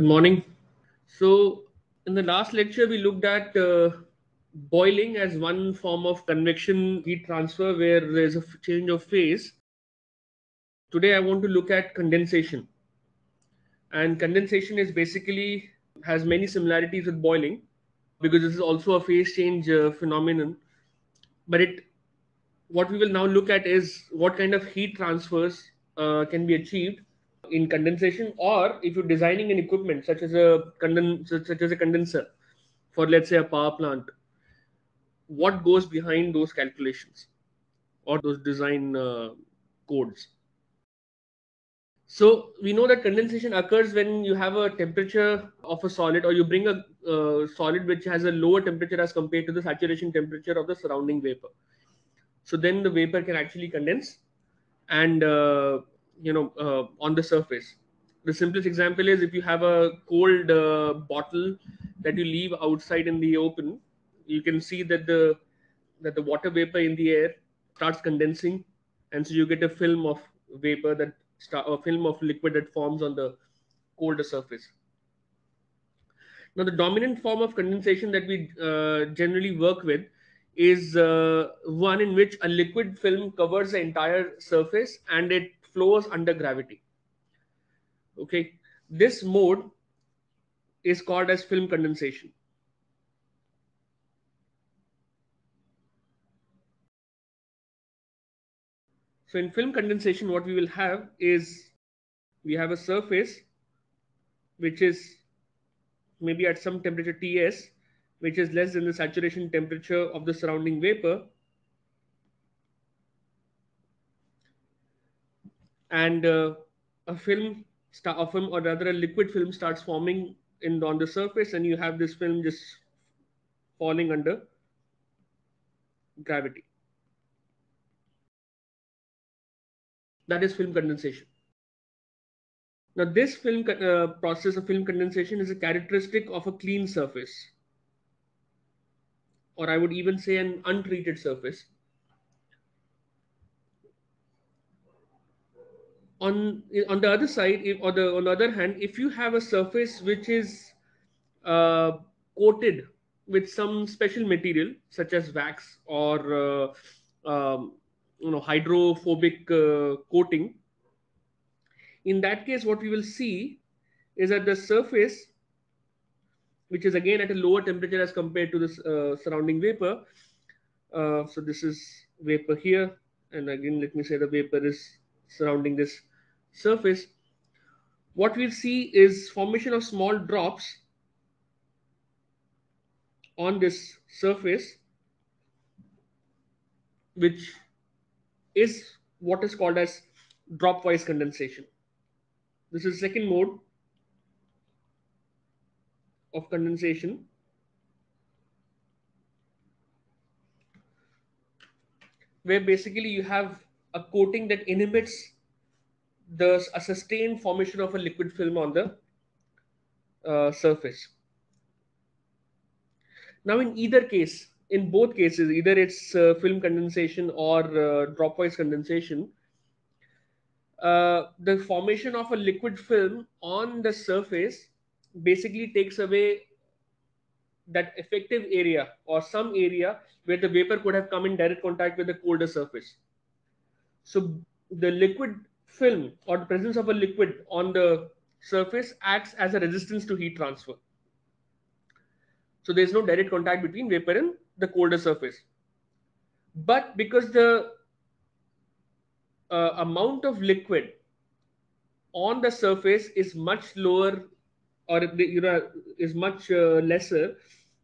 Good morning. So, in the last lecture, we looked at uh, boiling as one form of convection heat transfer where there's a change of phase. Today, I want to look at condensation. And condensation is basically has many similarities with boiling because this is also a phase change uh, phenomenon. But it what we will now look at is what kind of heat transfers uh, can be achieved in condensation or if you're designing an equipment such as a conden- such as a condenser for let's say a power plant what goes behind those calculations or those design uh, codes? So we know that condensation occurs when you have a temperature of a solid or you bring a uh, solid which has a lower temperature as compared to the saturation temperature of the surrounding vapor. So then the vapor can actually condense and uh, you know uh, on the surface. The simplest example is if you have a cold uh, bottle that you leave outside in the open you can see that the that the water vapor in the air starts condensing and so you get a film of vapor that start a film of liquid that forms on the colder surface. Now the dominant form of condensation that we uh, generally work with is uh, one in which a liquid film covers the entire surface and it flows under gravity. Okay, this mode is called as film condensation. So in film condensation, what we will have is we have a surface which is maybe at some temperature Ts, which is less than the saturation temperature of the surrounding vapor. And uh, a film, start, a film, or rather a liquid film, starts forming in on the surface, and you have this film just falling under gravity. That is film condensation. Now, this film uh, process of film condensation is a characteristic of a clean surface or I would even say an untreated surface. On, on the other side, if, or the, on the other hand, if you have a surface which is uh, coated with some special material such as wax or uh, um, you know hydrophobic uh, coating, in that case, what we will see is that the surface which is again at a lower temperature as compared to the uh, surrounding vapor. Uh, so this is vapor here, and again, let me say the vapor is surrounding this surface. What we'll see is formation of small drops on this surface, which is what is called as dropwise condensation. This is second mode of condensation where basically you have a coating that inhibits the a sustained formation of a liquid film on the uh, surface now in either case in both cases either it's uh, film condensation or uh, dropwise condensation uh, the formation of a liquid film on the surface basically takes away that effective area or some area where the vapor could have come in direct contact with the colder surface. So the liquid film or the presence of a liquid on the surface acts as a resistance to heat transfer. So there's no direct contact between vapor and the colder surface. But because the uh, amount of liquid on the surface is much lower or you know is much uh, lesser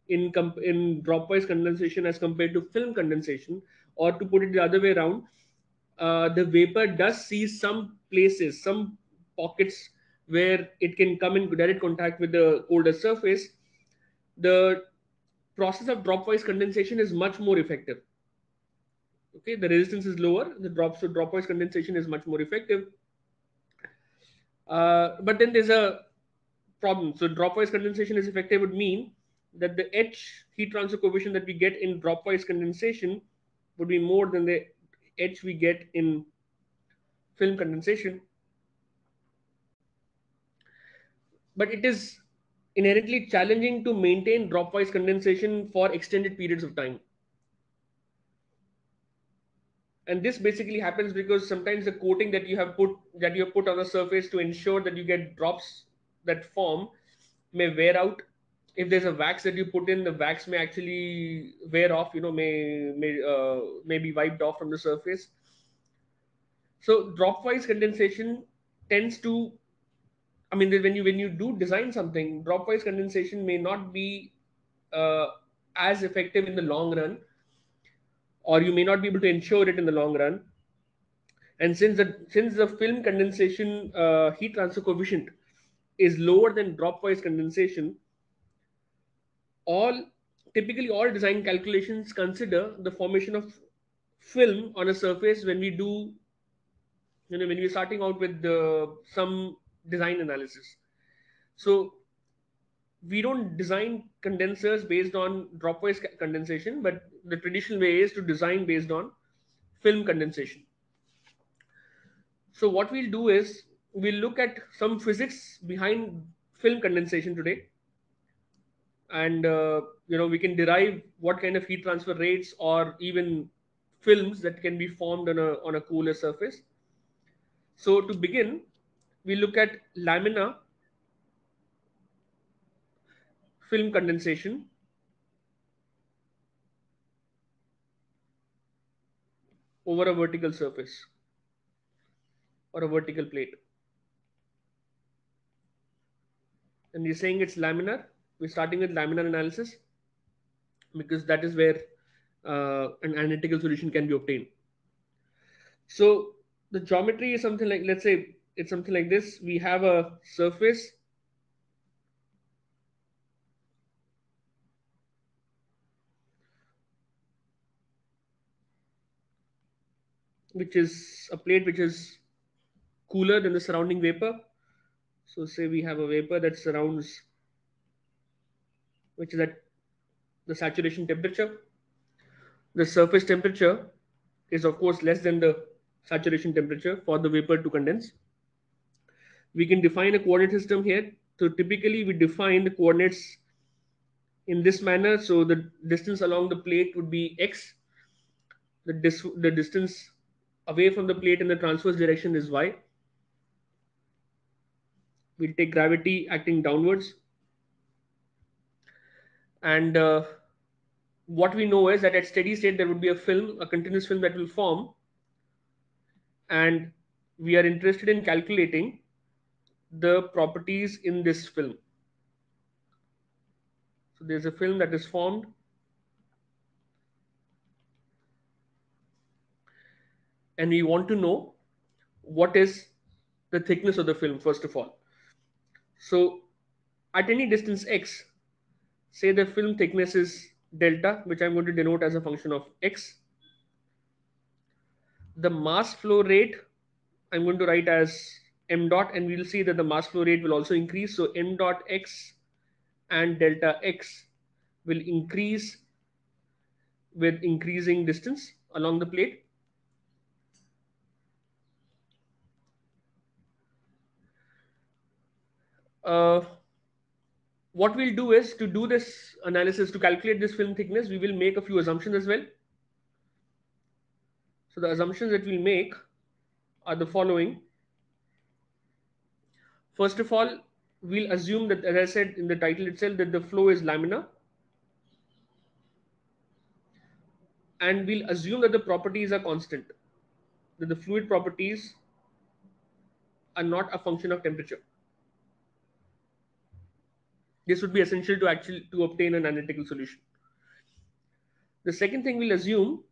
in in dropwise condensation as compared to film condensation or to put it the other way around uh, the vapor does see some places some pockets where it can come in direct contact with the colder surface. The process of dropwise condensation is much more effective. Okay the resistance is lower the drop so dropwise condensation is much more effective. Uh, but then there's a problem. So dropwise condensation is effective would mean that the H heat transfer coefficient that we get in dropwise condensation would be more than the H we get in film condensation. but it is inherently challenging to maintain dropwise condensation for extended periods of time. And this basically happens because sometimes the coating that you have put that you have put on the surface to ensure that you get drops that form may wear out. If there's a wax that you put in, the wax may actually wear off. You know, may may uh, may be wiped off from the surface. So dropwise condensation tends to I mean, when you when you do design something, dropwise condensation may not be uh, as effective in the long run, or you may not be able to ensure it in the long run. And since the since the film condensation uh, heat transfer coefficient is lower than dropwise condensation, all typically all design calculations consider the formation of film on a surface when we do you know when we're starting out with the, some design analysis. So we don't design condensers based on dropwise condensation, but the traditional way is to design based on film condensation. So what we'll do is we'll look at some physics behind film condensation today. And uh, you know we can derive what kind of heat transfer rates or even films that can be formed on a on a cooler surface. So to begin, we look at laminar film condensation over a vertical surface or a vertical plate. And you're saying it's laminar. We're starting with laminar analysis because that is where uh, an analytical solution can be obtained. So the geometry is something like, let's say it's something like this. We have a surface which is a plate which is cooler than the surrounding vapor. So say we have a vapor that surrounds, which is at the saturation temperature. The surface temperature is of course less than the saturation temperature for the vapor to condense we can define a coordinate system here. So typically we define the coordinates in this manner. So the distance along the plate would be x. The, dis the distance away from the plate in the transverse direction is y. We'll take gravity acting downwards. And uh, what we know is that at steady state, there would be a film, a continuous film that will form. And we are interested in calculating the properties in this film. So there's a film that is formed. And we want to know what is the thickness of the film, first of all. So at any distance x, say the film thickness is delta, which I'm going to denote as a function of x. The mass flow rate, I'm going to write as m dot and we'll see that the mass flow rate will also increase. So m dot x and delta x will increase with increasing distance along the plate. Uh, what we'll do is to do this analysis to calculate this film thickness, we will make a few assumptions as well. So the assumptions that we'll make are the following. First of all, we'll assume that, as I said in the title itself, that the flow is laminar. And we'll assume that the properties are constant, that the fluid properties are not a function of temperature. This would be essential to actually to obtain an analytical solution. The second thing we'll assume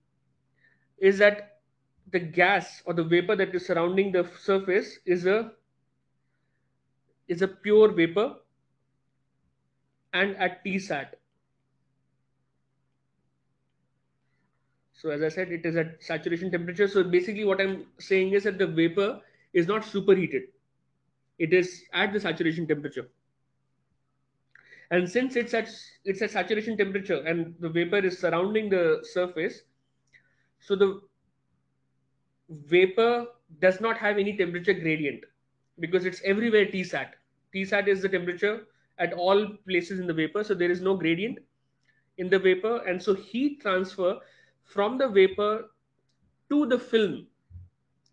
is that the gas or the vapor that is surrounding the surface is a is a pure vapor and at Tsat. So as I said, it is at saturation temperature. So basically what I'm saying is that the vapor is not superheated. It is at the saturation temperature. And since it's at, it's at saturation temperature and the vapor is surrounding the surface, so the vapor does not have any temperature gradient because it's everywhere Tsat. Tsat is the temperature at all places in the vapor. So there is no gradient in the vapor. And so heat transfer from the vapor to the film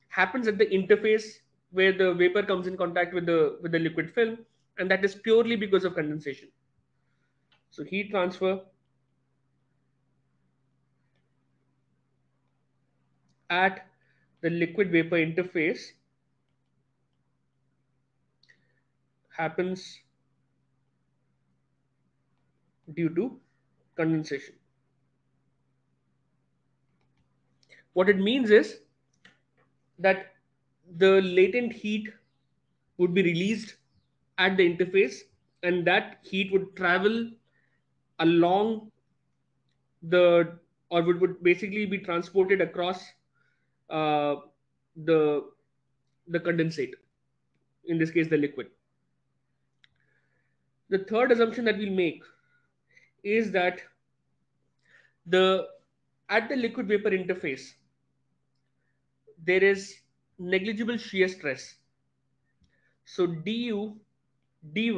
happens at the interface where the vapor comes in contact with the with the liquid film and that is purely because of condensation so heat transfer. At the liquid vapor interface happens due to condensation. What it means is that the latent heat would be released at the interface and that heat would travel along the or would, would basically be transported across uh, the the condensate in this case the liquid the third assumption that we'll make is that the at the liquid vapor interface there is negligible shear stress. So du dy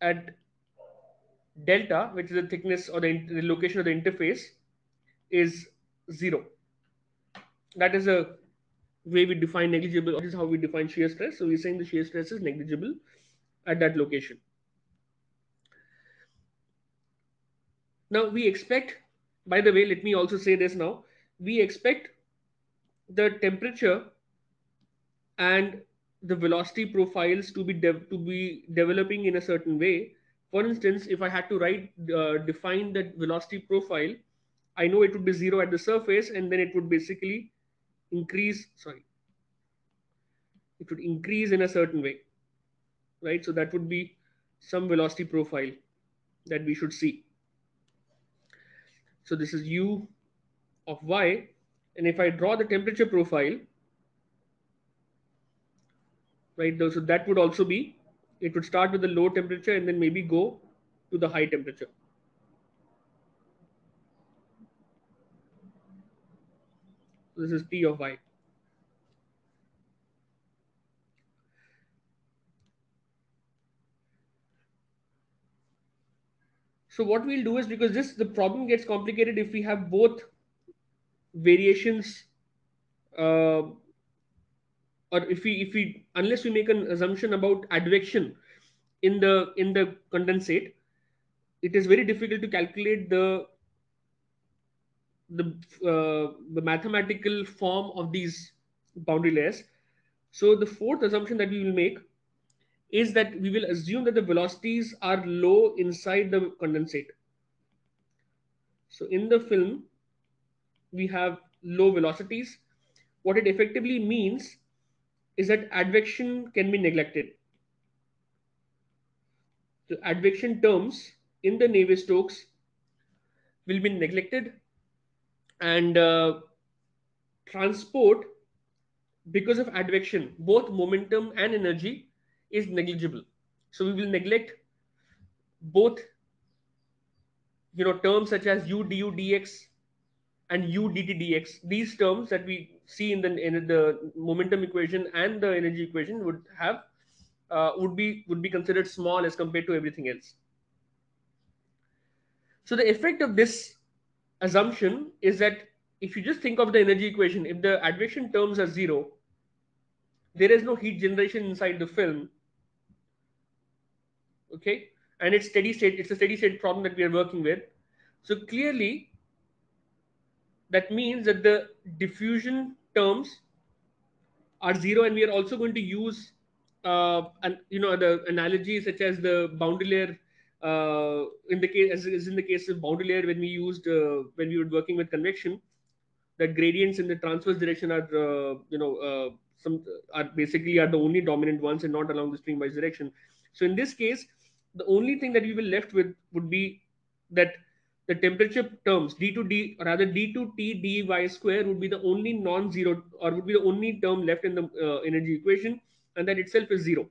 at delta, which is the thickness or the, the location of the interface, is zero. That is a way we define negligible. This is how we define shear stress. So we're saying the shear stress is negligible at that location. Now we expect, by the way, let me also say this now. We expect the temperature and the velocity profiles to be to be developing in a certain way for instance if i had to write uh, define the velocity profile i know it would be zero at the surface and then it would basically increase sorry it would increase in a certain way right? So that would be some velocity profile that we should see. So this is u of y. And if I draw the temperature profile, right, so that would also be, it would start with the low temperature and then maybe go to the high temperature. This is T of Y. So what we'll do is because this the problem gets complicated if we have both variations uh, or if we if we unless we make an assumption about advection in the in the condensate it is very difficult to calculate the the uh, the mathematical form of these boundary layers so the fourth assumption that we will make is that we will assume that the velocities are low inside the condensate so in the film we have low velocities. What it effectively means is that advection can be neglected. The advection terms in the Navier-Stokes will be neglected and uh, transport because of advection, both momentum and energy is negligible. So we will neglect both you know terms such as u du dx and u dt dx these terms that we see in the in the momentum equation and the energy equation would have uh, would be would be considered small as compared to everything else. So the effect of this assumption is that if you just think of the energy equation if the advection terms are zero there is no heat generation inside the film okay? And it's steady state it's a steady state problem that we are working with. So clearly that means that the diffusion terms are zero and we are also going to use uh, and you know the analogy such as the boundary layer uh, in the case as is in the case of boundary layer when we used uh, when we were working with convection that gradients in the transverse direction are uh, you know uh, some are basically are the only dominant ones and not along the streamwise direction. So in this case the only thing that we will left with would be that the temperature terms d to d or rather d to t dy square would be the only non-zero or would be the only term left in the uh, energy equation and that itself is zero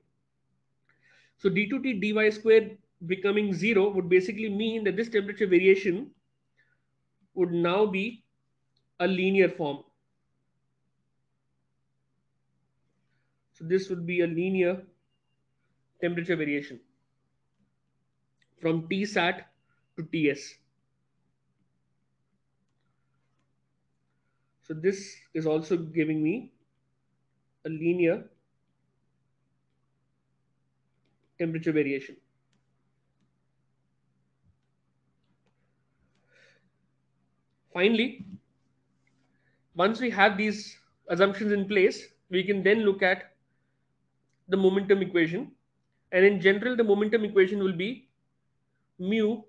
so d to t dy square becoming zero would basically mean that this temperature variation would now be a linear form so this would be a linear temperature variation from Tsat to Ts. So this is also giving me a linear temperature variation. Finally, once we have these assumptions in place, we can then look at the momentum equation. And in general, the momentum equation will be mu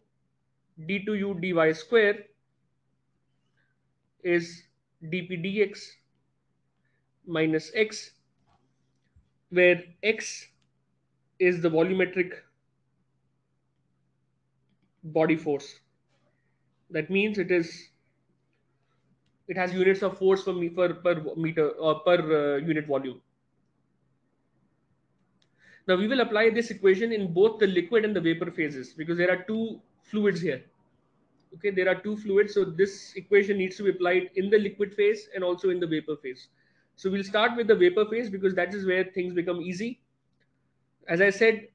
d2u dy square is dp dx minus x, where x is the volumetric body force. That means it is it has units of force per, per, per meter or per uh, unit volume. Now we will apply this equation in both the liquid and the vapor phases because there are two fluids here. Okay, there are two fluids, so this equation needs to be applied in the liquid phase and also in the vapor phase. So we'll start with the vapor phase because that is where things become easy. As I said,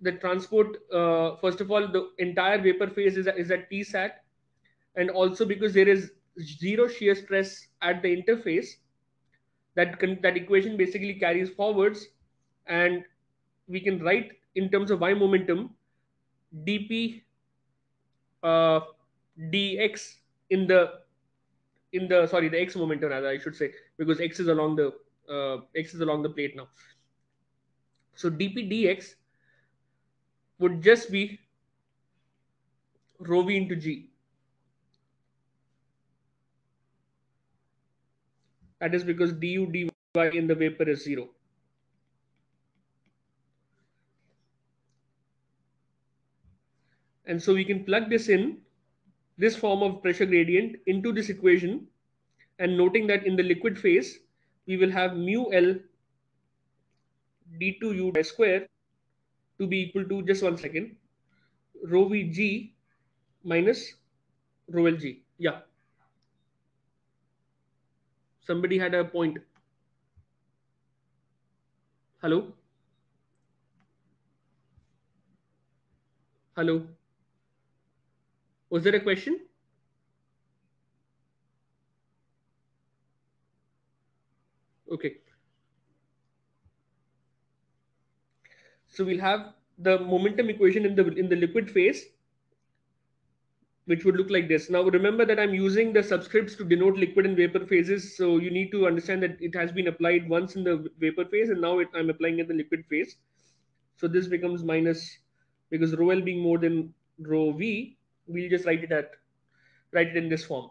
the transport, uh, first of all, the entire vapor phase is, is at Tsat. And also because there is zero shear stress at the interface, that, that equation basically carries forwards. And we can write in terms of y momentum, dp uh, dx in the in the sorry the x momentum rather I should say because x is along the uh, x is along the plate now. So dp dx would just be rho v into g. That is because du dy in the vapor is zero. And so we can plug this in, this form of pressure gradient into this equation and noting that in the liquid phase, we will have mu L d2u by square to be equal to, just one second, rho Vg minus rho Lg. Yeah. Somebody had a point. Hello? Hello? Was there a question? Okay. So we'll have the momentum equation in the in the liquid phase, which would look like this. Now remember that I'm using the subscripts to denote liquid and vapor phases. So you need to understand that it has been applied once in the vapor phase and now it, I'm applying it in the liquid phase. So this becomes minus because rho L being more than rho V, we'll just write it at write it in this form.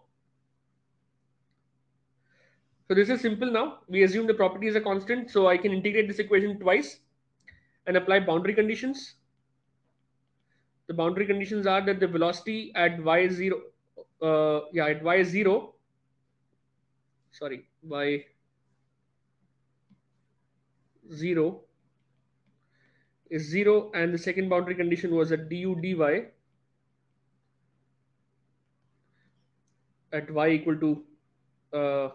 So this is simple now. We assume the property is a constant, so I can integrate this equation twice and apply boundary conditions. The boundary conditions are that the velocity at y is zero, uh, yeah, at y zero, sorry, y zero is zero, and the second boundary condition was that du dy at y equal to uh,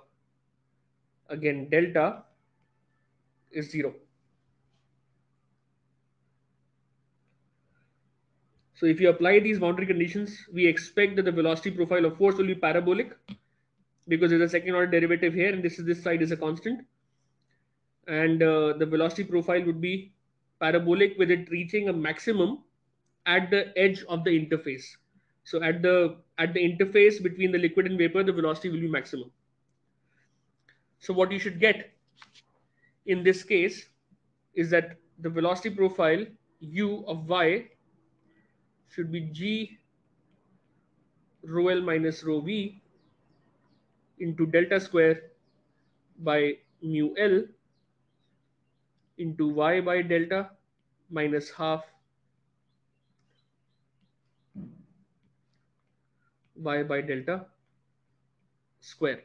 again delta is zero. So if you apply these boundary conditions, we expect that the velocity profile of force will be parabolic because there's a second order derivative here and this is this side is a constant. And uh, the velocity profile would be parabolic with it reaching a maximum at the edge of the interface. So at the at the interface between the liquid and vapor, the velocity will be maximum. So what you should get in this case is that the velocity profile u of y should be g rho l minus rho v into delta square by mu l into y by delta minus half y by delta square.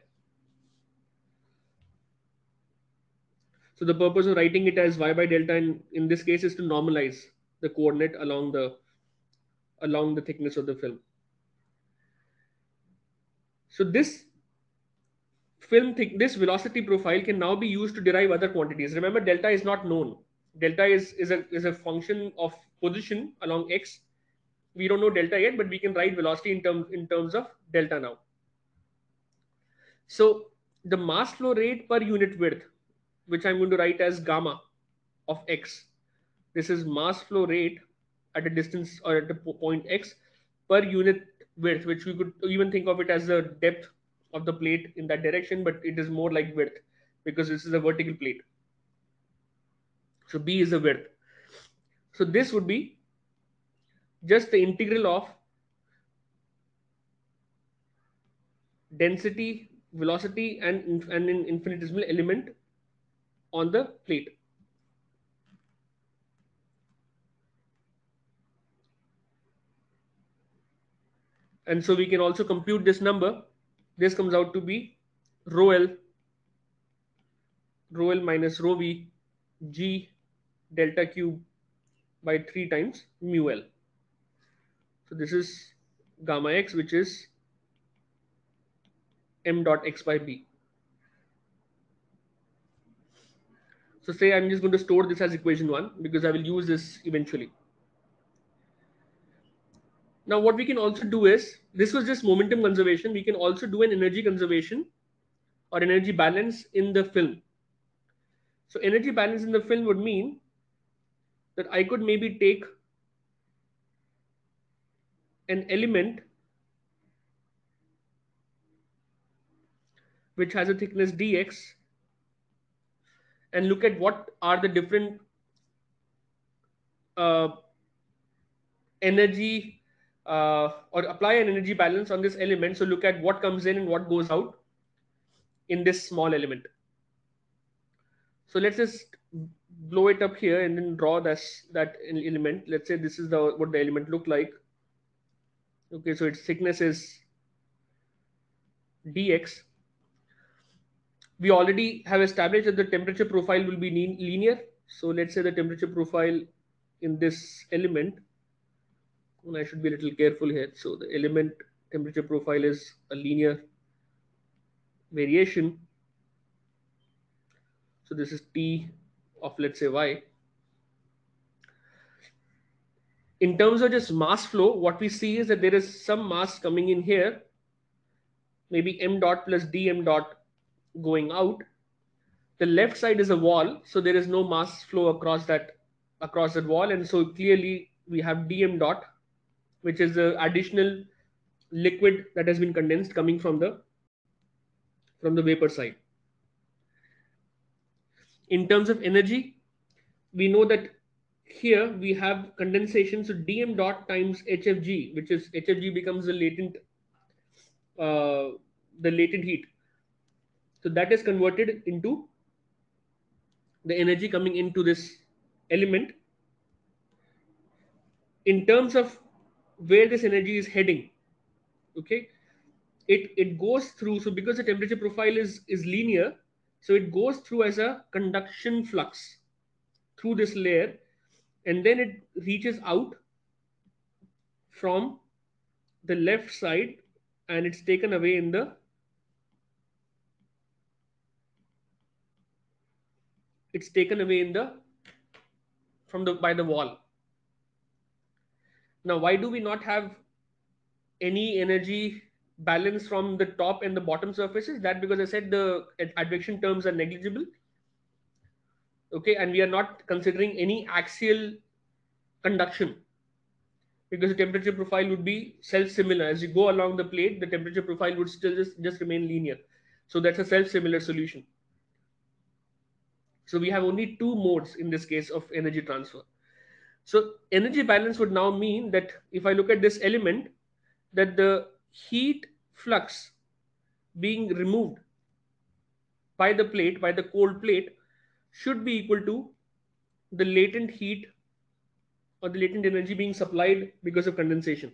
So the purpose of writing it as y by delta in, in this case is to normalize the coordinate along the along the thickness of the film. So this film thick this velocity profile can now be used to derive other quantities. Remember delta is not known. delta is is a is a function of position along x we don't know delta yet but we can write velocity in terms in terms of delta now so the mass flow rate per unit width which i'm going to write as gamma of x this is mass flow rate at a distance or at a point x per unit width which we could even think of it as the depth of the plate in that direction but it is more like width because this is a vertical plate so b is the width. So this would be just the integral of density, velocity, and, and an infinitesimal element on the plate. And so we can also compute this number. This comes out to be rho L, rho L minus rho V, G delta cube by 3 times mu L. So this is gamma x, which is m dot x by b. So say I'm just going to store this as equation 1 because I will use this eventually. Now what we can also do is, this was just momentum conservation. We can also do an energy conservation or energy balance in the film. So energy balance in the film would mean that I could maybe take an element which has a thickness dx and look at what are the different uh, energy uh, or apply an energy balance on this element. So look at what comes in and what goes out in this small element. So let's just blow it up here and then draw this that element let's say this is the what the element look like okay so its thickness is dx. We already have established that the temperature profile will be linear. So let's say the temperature profile in this element and i should be a little careful here. So the element temperature profile is a linear variation. So this is t of let's say y. In terms of just mass flow, what we see is that there is some mass coming in here, maybe m dot plus dm dot going out. The left side is a wall, so there is no mass flow across that across that wall, and so clearly we have dm dot, which is the additional liquid that has been condensed coming from the from the vapor side. In terms of energy, we know that here we have condensation. So dm dot times hfg, which is hfg becomes the latent, uh, the latent heat. So that is converted into the energy coming into this element. In terms of where this energy is heading, okay, it it goes through. So because the temperature profile is is linear, so it goes through as a conduction flux through this layer and then it reaches out from the left side and it's taken away in the it's taken away in the from the by the wall. Now why do we not have any energy balance from the top and the bottom surfaces? That because i said the advection terms are negligible okay and we are not considering any axial conduction because the temperature profile would be self similar as you go along the plate the temperature profile would still just, just remain linear. So that's a self similar solution. So we have only two modes in this case of energy transfer. So energy balance would now mean that if i look at this element that the heat flux being removed by the plate, by the cold plate, should be equal to the latent heat or the latent energy being supplied because of condensation.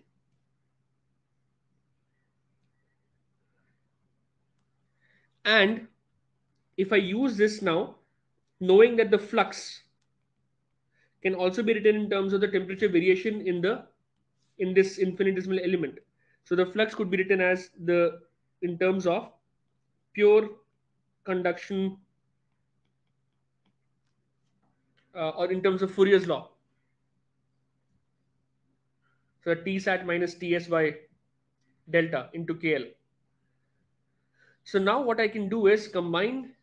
And if I use this now, knowing that the flux can also be written in terms of the temperature variation in the in this infinitesimal element. So the flux could be written as the in terms of pure conduction uh, or in terms of Fourier's law. So T sat minus Ts by delta into KL. So now what I can do is combine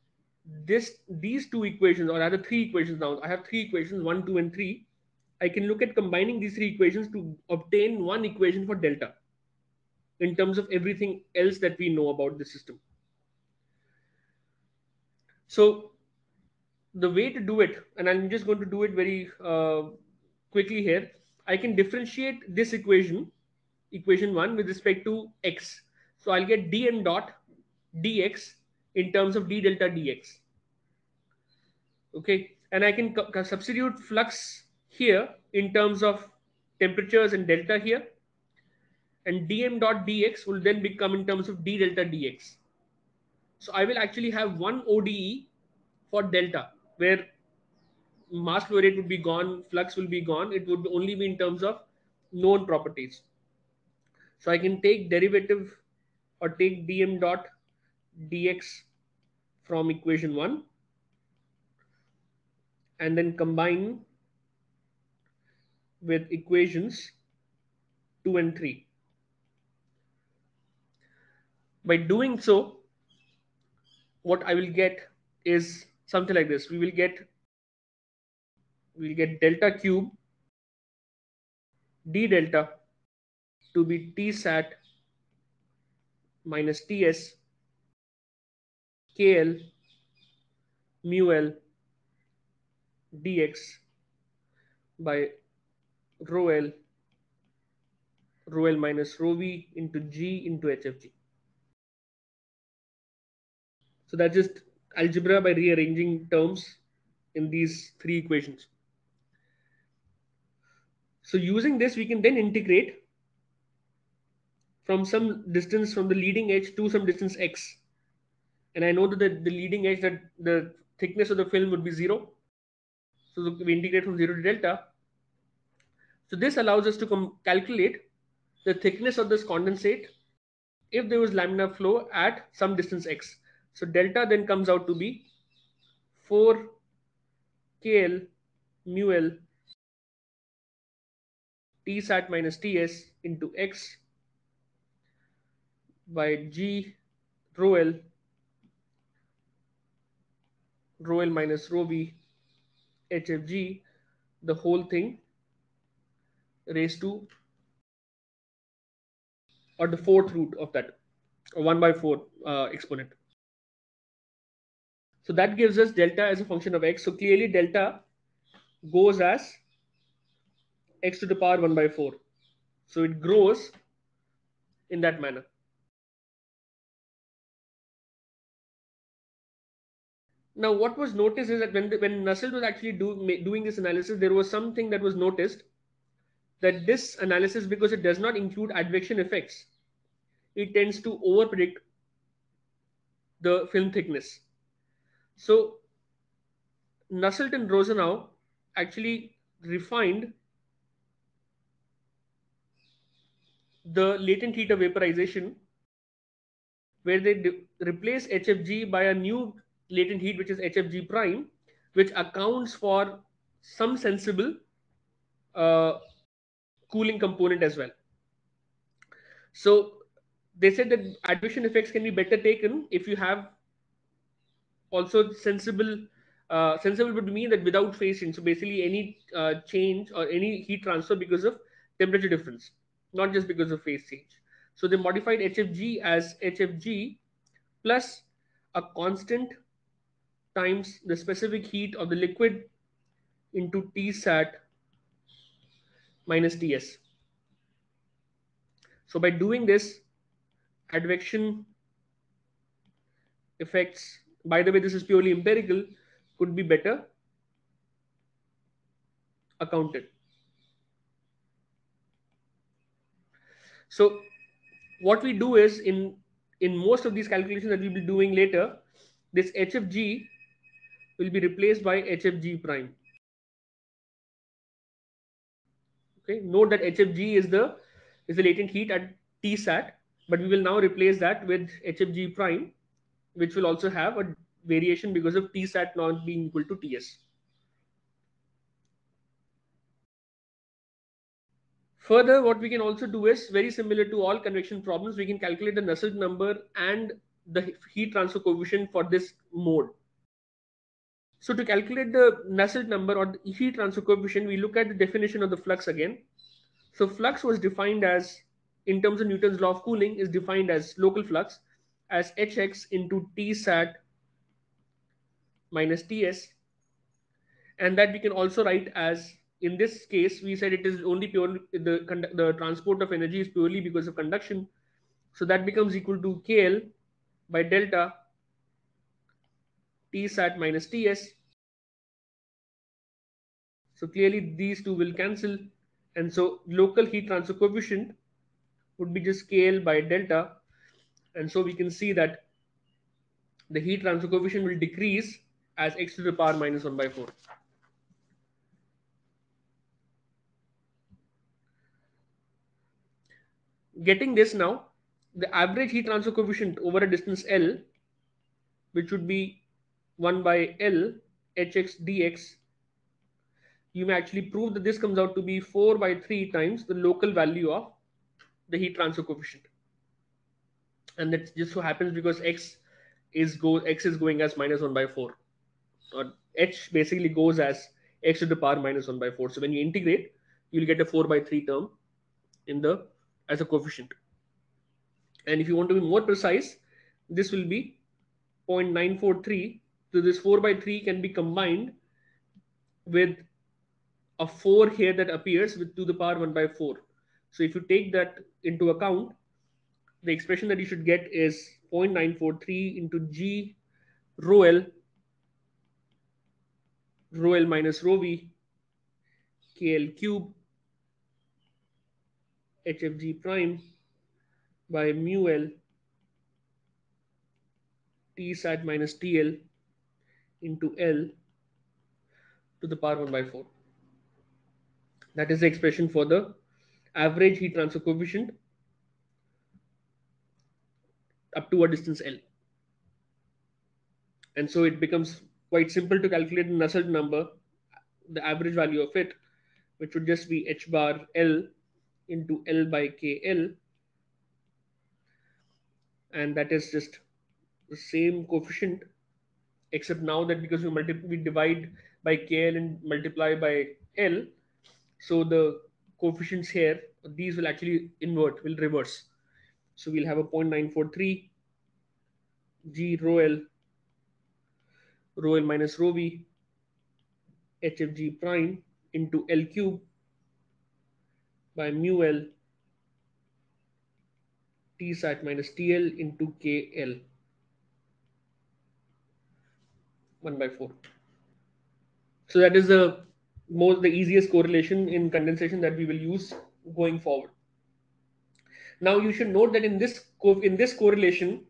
this these two equations or rather three equations now. I have three equations, one, two, and three. I can look at combining these three equations to obtain one equation for delta in terms of everything else that we know about the system. So the way to do it, and I'm just going to do it very uh, quickly here, I can differentiate this equation, equation one with respect to x. So I'll get dm dot dx in terms of d delta dx. Okay, and I can substitute flux here in terms of temperatures and delta here. And dm dot dx will then become in terms of d delta dx. So I will actually have one ODE for delta where mass flow rate would be gone, flux will be gone. It would only be in terms of known properties. So I can take derivative or take dm dot dx from equation 1 and then combine with equations 2 and 3. By doing so, what I will get is something like this. We will get we'll get delta cube d delta to be t sat minus ts kl mu l dx by rho l rho l minus rho v into g into hfg. So that's just algebra by rearranging terms in these three equations. So using this, we can then integrate from some distance from the leading edge to some distance x and I know that the, the leading edge that the thickness of the film would be zero. So we integrate from zero to delta. So this allows us to calculate the thickness of this condensate if there was laminar flow at some distance x. So delta then comes out to be 4 KL mu L T sat minus Ts into x by G rho L rho L minus rho V HFG, the whole thing raised to or the fourth root of that, or 1 by 4 uh, exponent. So that gives us delta as a function of x. So clearly delta goes as x to the power 1 by 4. So it grows in that manner. Now, what was noticed is that when, when Nusselt was actually do, doing this analysis, there was something that was noticed that this analysis, because it does not include advection effects, it tends to overpredict the film thickness. So, Nusselt and Rohsenow actually refined the latent heat of vaporization where they replace HFG by a new latent heat, which is HFG prime, which accounts for some sensible uh, cooling component as well. So they said that advection effects can be better taken if you have also sensible uh, sensible would mean that without phase change. So basically any uh, change or any heat transfer because of temperature difference, not just because of phase change. So they modified HFG as HFG plus a constant times the specific heat of the liquid into T sat minus Ts. So by doing this, advection effects, by the way, this is purely empirical, could be better accounted. So what we do is in in most of these calculations that we'll be doing later, this HFG will be replaced by HFG prime. Okay, note that HFG is the is the latent heat at Tsat, but we will now replace that with HFG prime, which will also have a variation because of tsat not being equal to ts. Further, what we can also do is very similar to all convection problems, we can calculate the Nusselt number and the heat transfer coefficient for this mode. So to calculate the Nusselt number or the heat transfer coefficient, we look at the definition of the flux again. So flux was defined as, in terms of Newton's law of cooling, is defined as local flux as Hx into T sat minus Ts. And that we can also write as in this case, we said it is only purely the, the transport of energy is purely because of conduction. So that becomes equal to KL by delta T sat minus Ts. So clearly these two will cancel. And so local heat transfer coefficient would be just KL by delta. And so we can see that the heat transfer coefficient will decrease as x to the power minus 1 by 4. getting this now, the average heat transfer coefficient over a distance L, which would be 1 by L Hx dx, you may actually prove that this comes out to be 4 by 3 times the local value of the heat transfer coefficient. And that just so happens because x is go x is going as minus 1 by 4. Or h basically goes as x to the power minus 1 by 4. So when you integrate, you'll get a 4 by 3 term in the as a coefficient. And if you want to be more precise, this will be 0.943. So this 4 by 3 can be combined with a 4 here that appears with to the power 1 by 4. So if you take that into account, the expression that you should get is 0.943 into G rho L, rho L minus rho V, KL cube hfg prime by mu l t sat minus tl into l to the power 1 by 4. That is the expression for the average heat transfer coefficient up to a distance L. And so it becomes quite simple to calculate the Nusselt number, the average value of it, which would just be h bar L into L by KL. And that is just the same coefficient, except now that because we, multi we divide by KL and multiply by L, so the coefficients here, these will actually invert, will reverse. So we'll have a 0.943 G rho L, rho L minus rho V, HFG prime into L cube by mu L T sat minus TL into KL 1 by 4. So that is the most the easiest correlation in condensation that we will use going forward. Now you should note that in this in this correlation,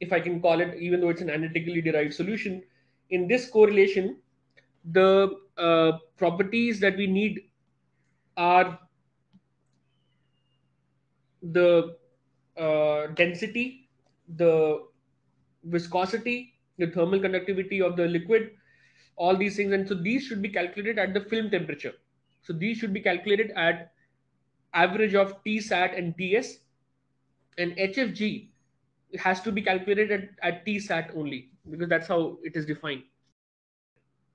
if I can call it, even though it's an analytically derived solution, in this correlation, the uh, properties that we need are the uh, density, the viscosity, the thermal conductivity of the liquid, all these things. And so these should be calculated at the film temperature. So these should be calculated at average of Tsat and Ts. And HFG has to be calculated at, at Tsat only because that's how it is defined.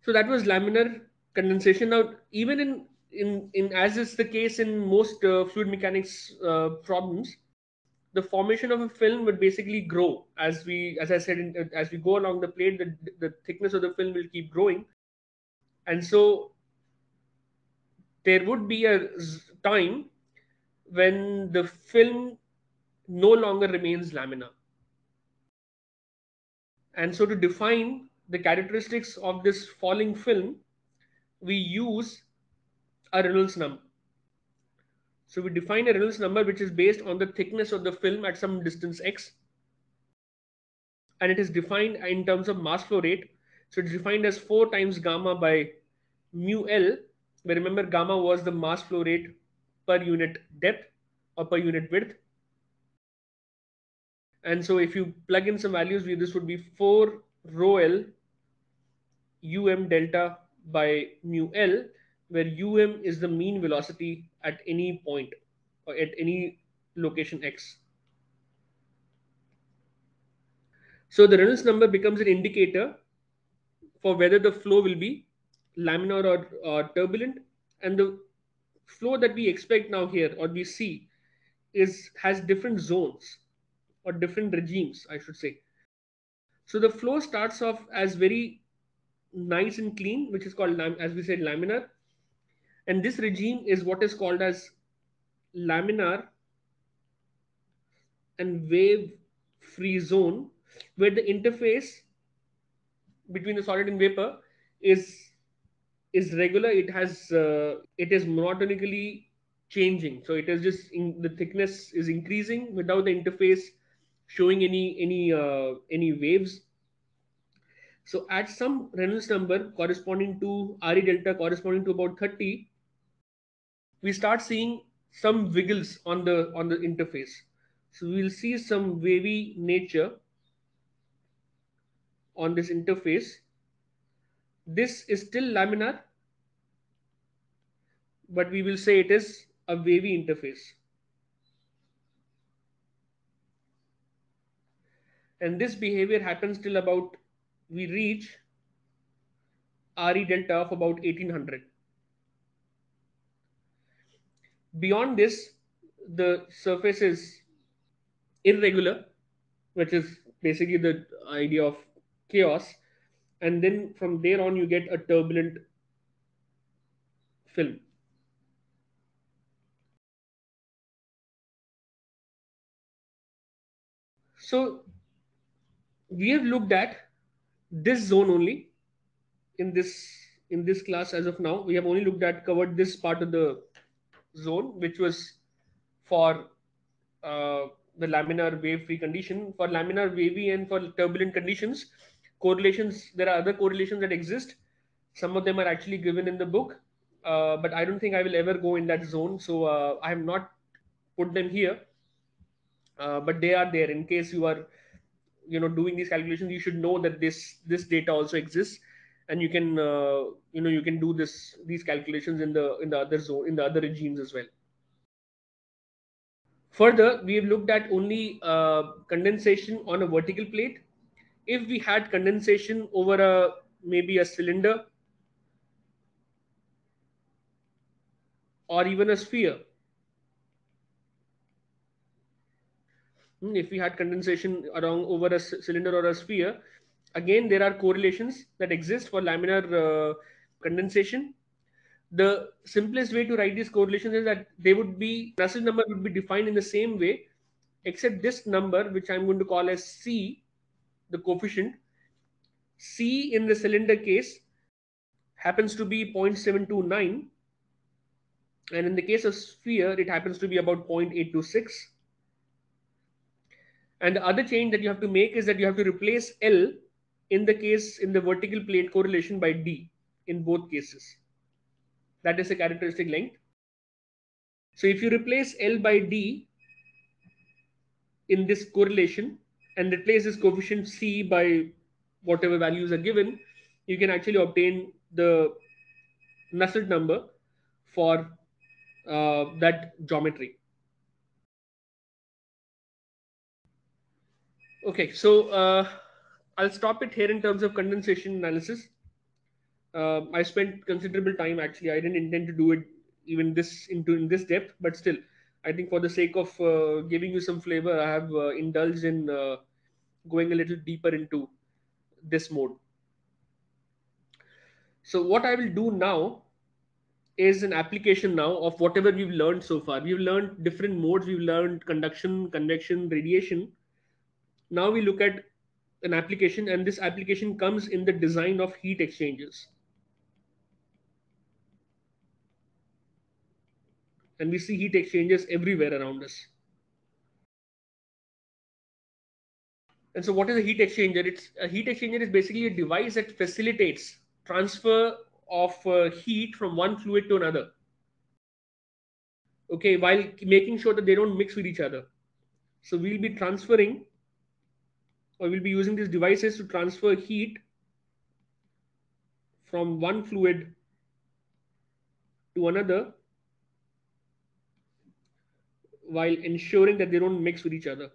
So that was laminar condensation. Now, even in in in as is the case in most uh, fluid mechanics uh, problems the formation of a film would basically grow as we as i said in, as we go along the plate the, the thickness of the film will keep growing and so there would be a time when the film no longer remains laminar and so to define the characteristics of this falling film we use a Reynolds number. So we define a Reynolds number which is based on the thickness of the film at some distance x. And it is defined in terms of mass flow rate. So it's defined as 4 times gamma by mu L, where remember gamma was the mass flow rate per unit depth or per unit width. And so if you plug in some values, this would be 4 rho L um delta by mu L, where um is the mean velocity at any point or at any location x. So the Reynolds number becomes an indicator for whether the flow will be laminar or, or turbulent and the flow that we expect now here or we see is has different zones or different regimes i should say. So the flow starts off as very nice and clean which is called as we said laminar. And this regime is what is called as laminar and wave free zone where the interface between the solid and vapor is is regular it has uh, it is monotonically changing. So it is just in, the thickness is increasing without the interface showing any any uh, any waves. So at some Reynolds number corresponding to RE delta corresponding to about 30 we start seeing some wiggles on the on the interface. So we'll see some wavy nature on this interface this is still laminar but we will say it is a wavy interface. And this behavior happens till about we reach RE delta of about 1800 beyond this the surface is irregular which is basically the idea of chaos and then from there on you get a turbulent film. So we have looked at this zone only in this in this class as of now. We have only looked at covered this part of the zone which was for uh, the laminar wave free condition. For laminar wavy and for turbulent conditions correlations there are other correlations that exist. Some of them are actually given in the book uh, but i don't think i will ever go in that zone so uh, i have not put them here. Uh, but they are there. In case you are you know doing these calculations you should know that this this data also exists and you can uh, you know you can do this these calculations in the in the other zone in the other regimes as well. Further we have looked at only uh, condensation on a vertical plate if we had condensation over a maybe a cylinder or even a sphere. Hmm, if we had condensation around over a cylinder or a sphere again there are correlations that exist for laminar uh, condensation. The simplest way to write these correlations is that they would be Nusselt number would be defined in the same way except this number which i'm going to call as c the coefficient C in the cylinder case happens to be 0.729 and in the case of sphere it happens to be about 0.826 and the other change that you have to make is that you have to replace L in the case in the vertical plate correlation by D in both cases. That is a characteristic length. So if you replace L by D in this correlation and replace this coefficient c by whatever values are given, you can actually obtain the Nusselt number for uh, that geometry. Okay, so uh, I'll stop it here in terms of condensation analysis. Uh, I spent considerable time actually. I didn't intend to do it even this into in this depth, but still, I think for the sake of uh, giving you some flavor, I have uh, indulged in uh, going a little deeper into this mode. So what I will do now is an application now of whatever we've learned so far. We've learned different modes. We've learned conduction, convection, radiation. Now we look at an application and this application comes in the design of heat exchangers. And we see heat exchangers everywhere around us. And so, what is a heat exchanger? It's a heat exchanger is basically a device that facilitates transfer of uh, heat from one fluid to another. Okay, while making sure that they don't mix with each other. So we'll be transferring, or we'll be using these devices to transfer heat from one fluid to another while ensuring that they don't mix with each other.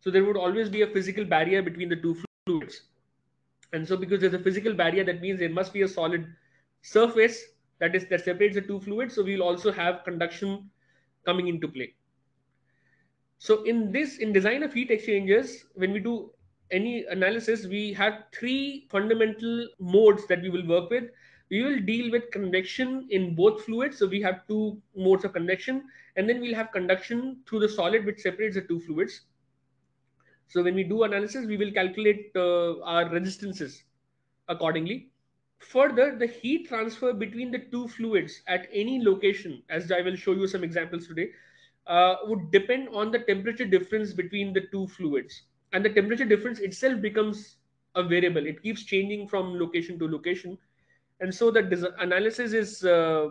So there would always be a physical barrier between the two fluids. And so because there's a physical barrier, that means there must be a solid surface that is that separates the two fluids. So we'll also have conduction coming into play. So in this, in design of heat exchangers, when we do any analysis, we have three fundamental modes that we will work with. We will deal with convection in both fluids. So we have two modes of convection, and then we'll have conduction through the solid, which separates the two fluids. So when we do analysis, we will calculate uh, our resistances accordingly. Further, the heat transfer between the two fluids at any location, as I will show you some examples today, uh, would depend on the temperature difference between the two fluids. And the temperature difference itself becomes a variable. It keeps changing from location to location. And so the analysis is, uh,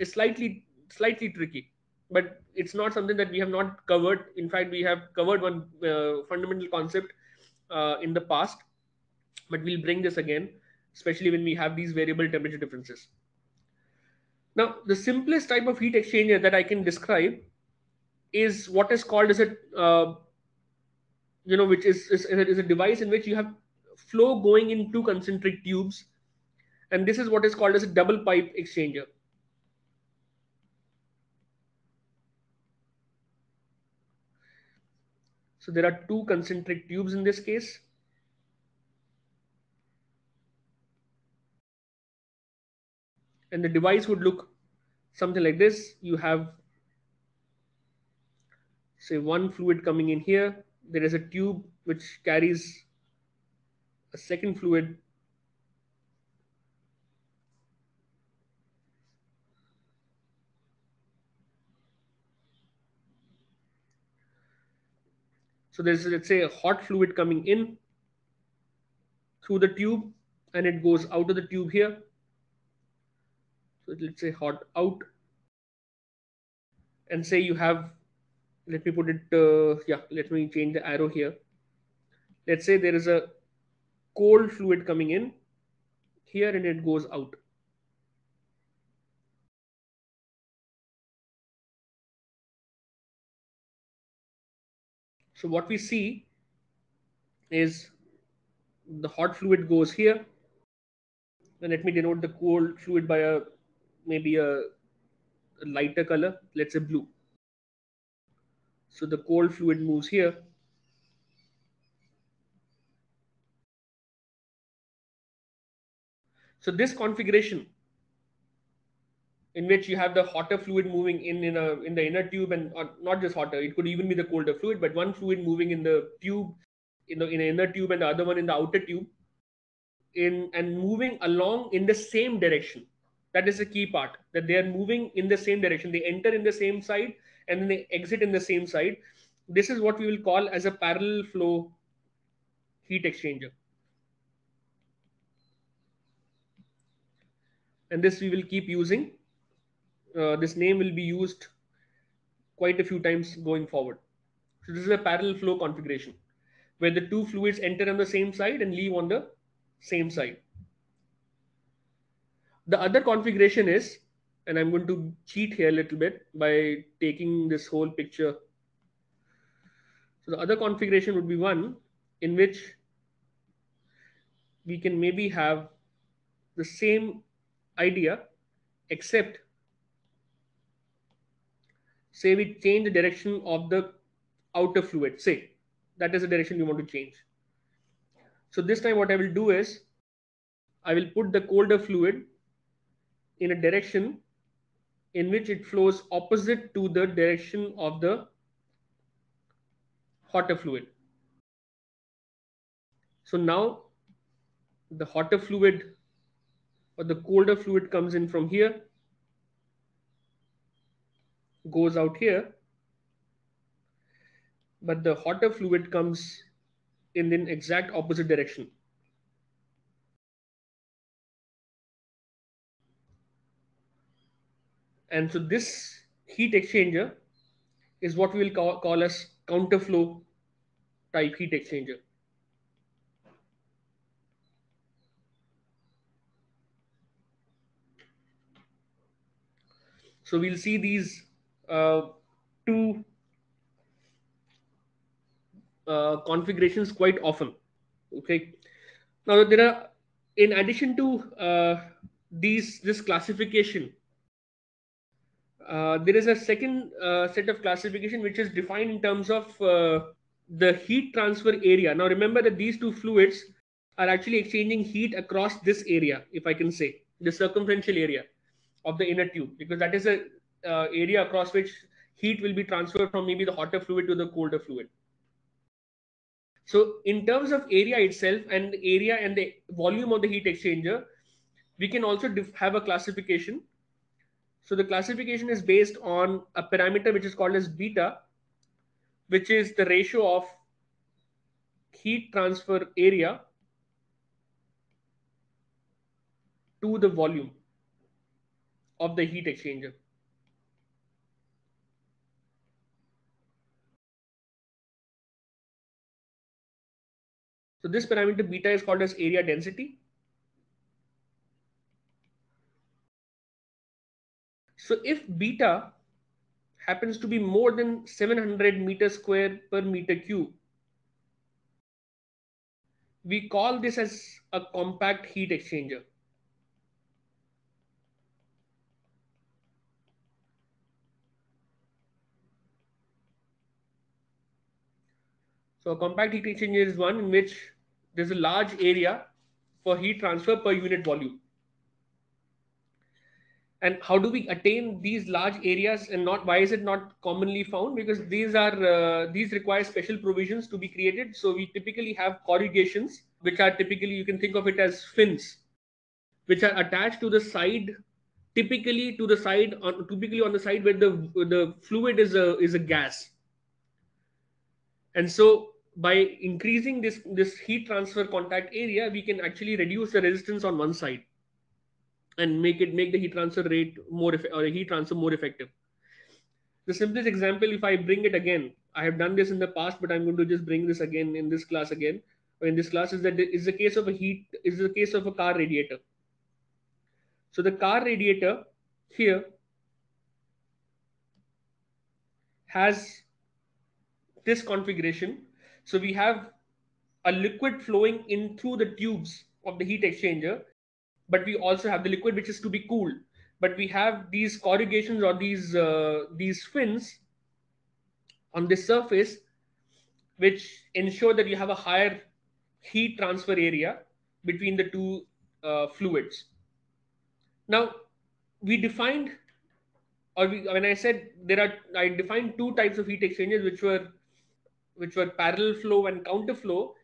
is slightly, slightly tricky but it's not something that we have not covered. In fact, we have covered one uh, fundamental concept uh, in the past, but we'll bring this again, especially when we have these variable temperature differences. Now, the simplest type of heat exchanger that I can describe is what is called as a, uh, you know, which is, is, is a device in which you have flow going in two concentric tubes. And this is what is called as a double pipe exchanger. So there are two concentric tubes in this case. And the device would look something like this. You have, say, one fluid coming in here. There is a tube which carries a second fluid So there's, let's say, a hot fluid coming in through the tube and it goes out of the tube here. So let's say hot out. And say you have, let me put it, uh, yeah, let me change the arrow here. Let's say there is a cold fluid coming in here and it goes out. So what we see is the hot fluid goes here. And let me denote the cold fluid by a maybe a, a lighter color, let's say blue. So the cold fluid moves here. So this configuration in which you have the hotter fluid moving in in a in the inner tube and uh, not just hotter it could even be the colder fluid but one fluid moving in the tube in the in an inner tube and the other one in the outer tube in and moving along in the same direction that is the key part that they are moving in the same direction they enter in the same side and then they exit in the same side this is what we will call as a parallel flow heat exchanger and this we will keep using uh, this name will be used quite a few times going forward. So this is a parallel flow configuration where the two fluids enter on the same side and leave on the same side. The other configuration is, and I'm going to cheat here a little bit by taking this whole picture. So the other configuration would be one in which we can maybe have the same idea except say we change the direction of the outer fluid say that is the direction we want to change so this time what i will do is i will put the colder fluid in a direction in which it flows opposite to the direction of the hotter fluid so now the hotter fluid or the colder fluid comes in from here goes out here, but the hotter fluid comes in the exact opposite direction. And so this heat exchanger is what we will call, call as counterflow type heat exchanger. So we'll see these uh, two uh, configurations quite often. Okay. Now there are, in addition to uh, these this classification, uh, there is a second uh, set of classification which is defined in terms of uh, the heat transfer area. Now remember that these two fluids are actually exchanging heat across this area, if I can say, the circumferential area of the inner tube, because that is a uh, area across which heat will be transferred from maybe the hotter fluid to the colder fluid. So in terms of area itself and the area and the volume of the heat exchanger, we can also have a classification. So the classification is based on a parameter which is called as beta, which is the ratio of heat transfer area to the volume of the heat exchanger. So this parameter beta is called as area density. So if beta happens to be more than 700 meters square per meter cube, we call this as a compact heat exchanger. So a compact heat exchanger is one in which there's a large area for heat transfer per unit volume. And how do we attain these large areas and not why is it not commonly found? Because these are uh, these require special provisions to be created. So we typically have corrugations, which are typically you can think of it as fins, which are attached to the side, typically to the side on typically on the side where the the fluid is a is a gas. And so by increasing this this heat transfer contact area we can actually reduce the resistance on one side and make it make the heat transfer rate more or heat transfer more effective. The simplest example if i bring it again i have done this in the past but i'm going to just bring this again in this class again. In this class is that is the case of a heat is the case of a car radiator. So the car radiator here has this configuration. So we have a liquid flowing in through the tubes of the heat exchanger, but we also have the liquid which is to be cooled. But we have these corrugations or these uh, these fins on this surface, which ensure that you have a higher heat transfer area between the two uh, fluids. Now, we defined, or we, when I said there are, I defined two types of heat exchangers, which were which were parallel flow and counter flow,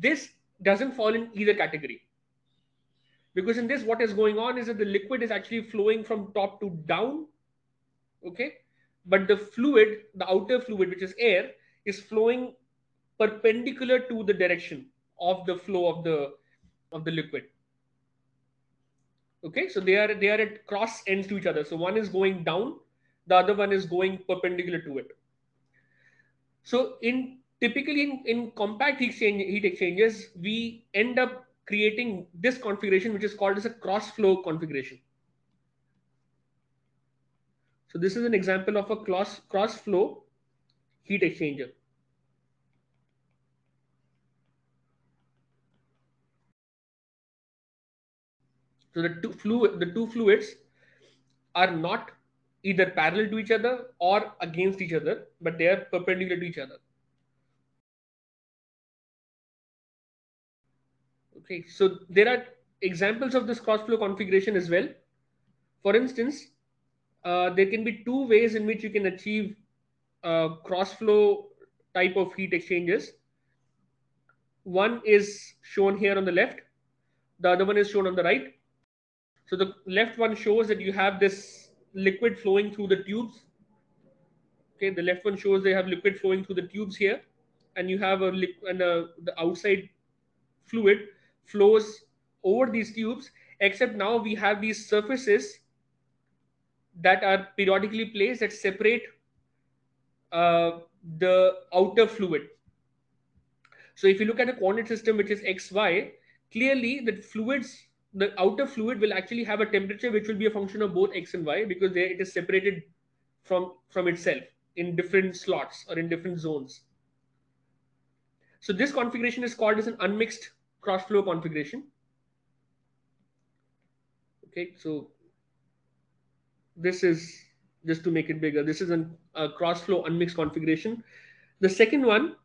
this doesn't fall in either category. Because in this, what is going on is that the liquid is actually flowing from top to down. Okay. But the fluid, the outer fluid, which is air, is flowing perpendicular to the direction of the flow of the of the liquid. Okay, so they are they are at cross ends to each other. So one is going down, the other one is going perpendicular to it. So in typically in, in compact heat, exchange, heat exchangers, we end up creating this configuration, which is called as a cross flow configuration. So this is an example of a cross, cross flow heat exchanger. So the two fluid, the two fluids are not either parallel to each other or against each other, but they are perpendicular to each other. Okay, so there are examples of this cross flow configuration as well. For instance, uh, there can be two ways in which you can achieve uh, cross flow type of heat exchangers. One is shown here on the left, the other one is shown on the right. So the left one shows that you have this liquid flowing through the tubes. Okay, the left one shows they have liquid flowing through the tubes here, and you have a liquid and a, the outside fluid flows over these tubes. Except now we have these surfaces that are periodically placed that separate uh, the outer fluid. So if you look at a coordinate system which is xy, clearly the fluids, the outer fluid will actually have a temperature which will be a function of both x and y because there it is separated from from itself in different slots or in different zones. So this configuration is called as an unmixed cross flow configuration. Okay, so this is just to make it bigger. This is an, a cross flow unmixed configuration. The second one,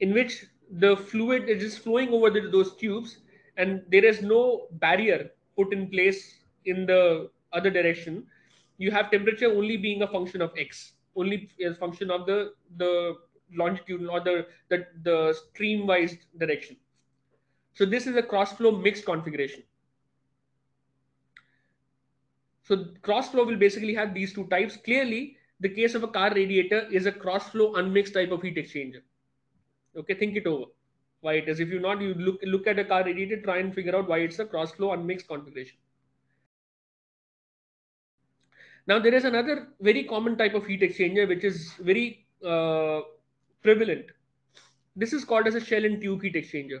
in which the fluid is just flowing over the, those tubes and there is no barrier put in place in the other direction. You have temperature only being a function of x, only as function of the the longitudinal or the the, the stream wise direction. So this is a cross flow mixed configuration. So cross flow will basically have these two types. Clearly, the case of a car radiator is a cross flow unmixed type of heat exchanger. Okay, think it over. Why it is. If you not, you look look at a car radiator, try and figure out why it's a cross flow unmixed configuration. Now there is another very common type of heat exchanger which is very uh, prevalent. This is called as a shell and tube heat exchanger.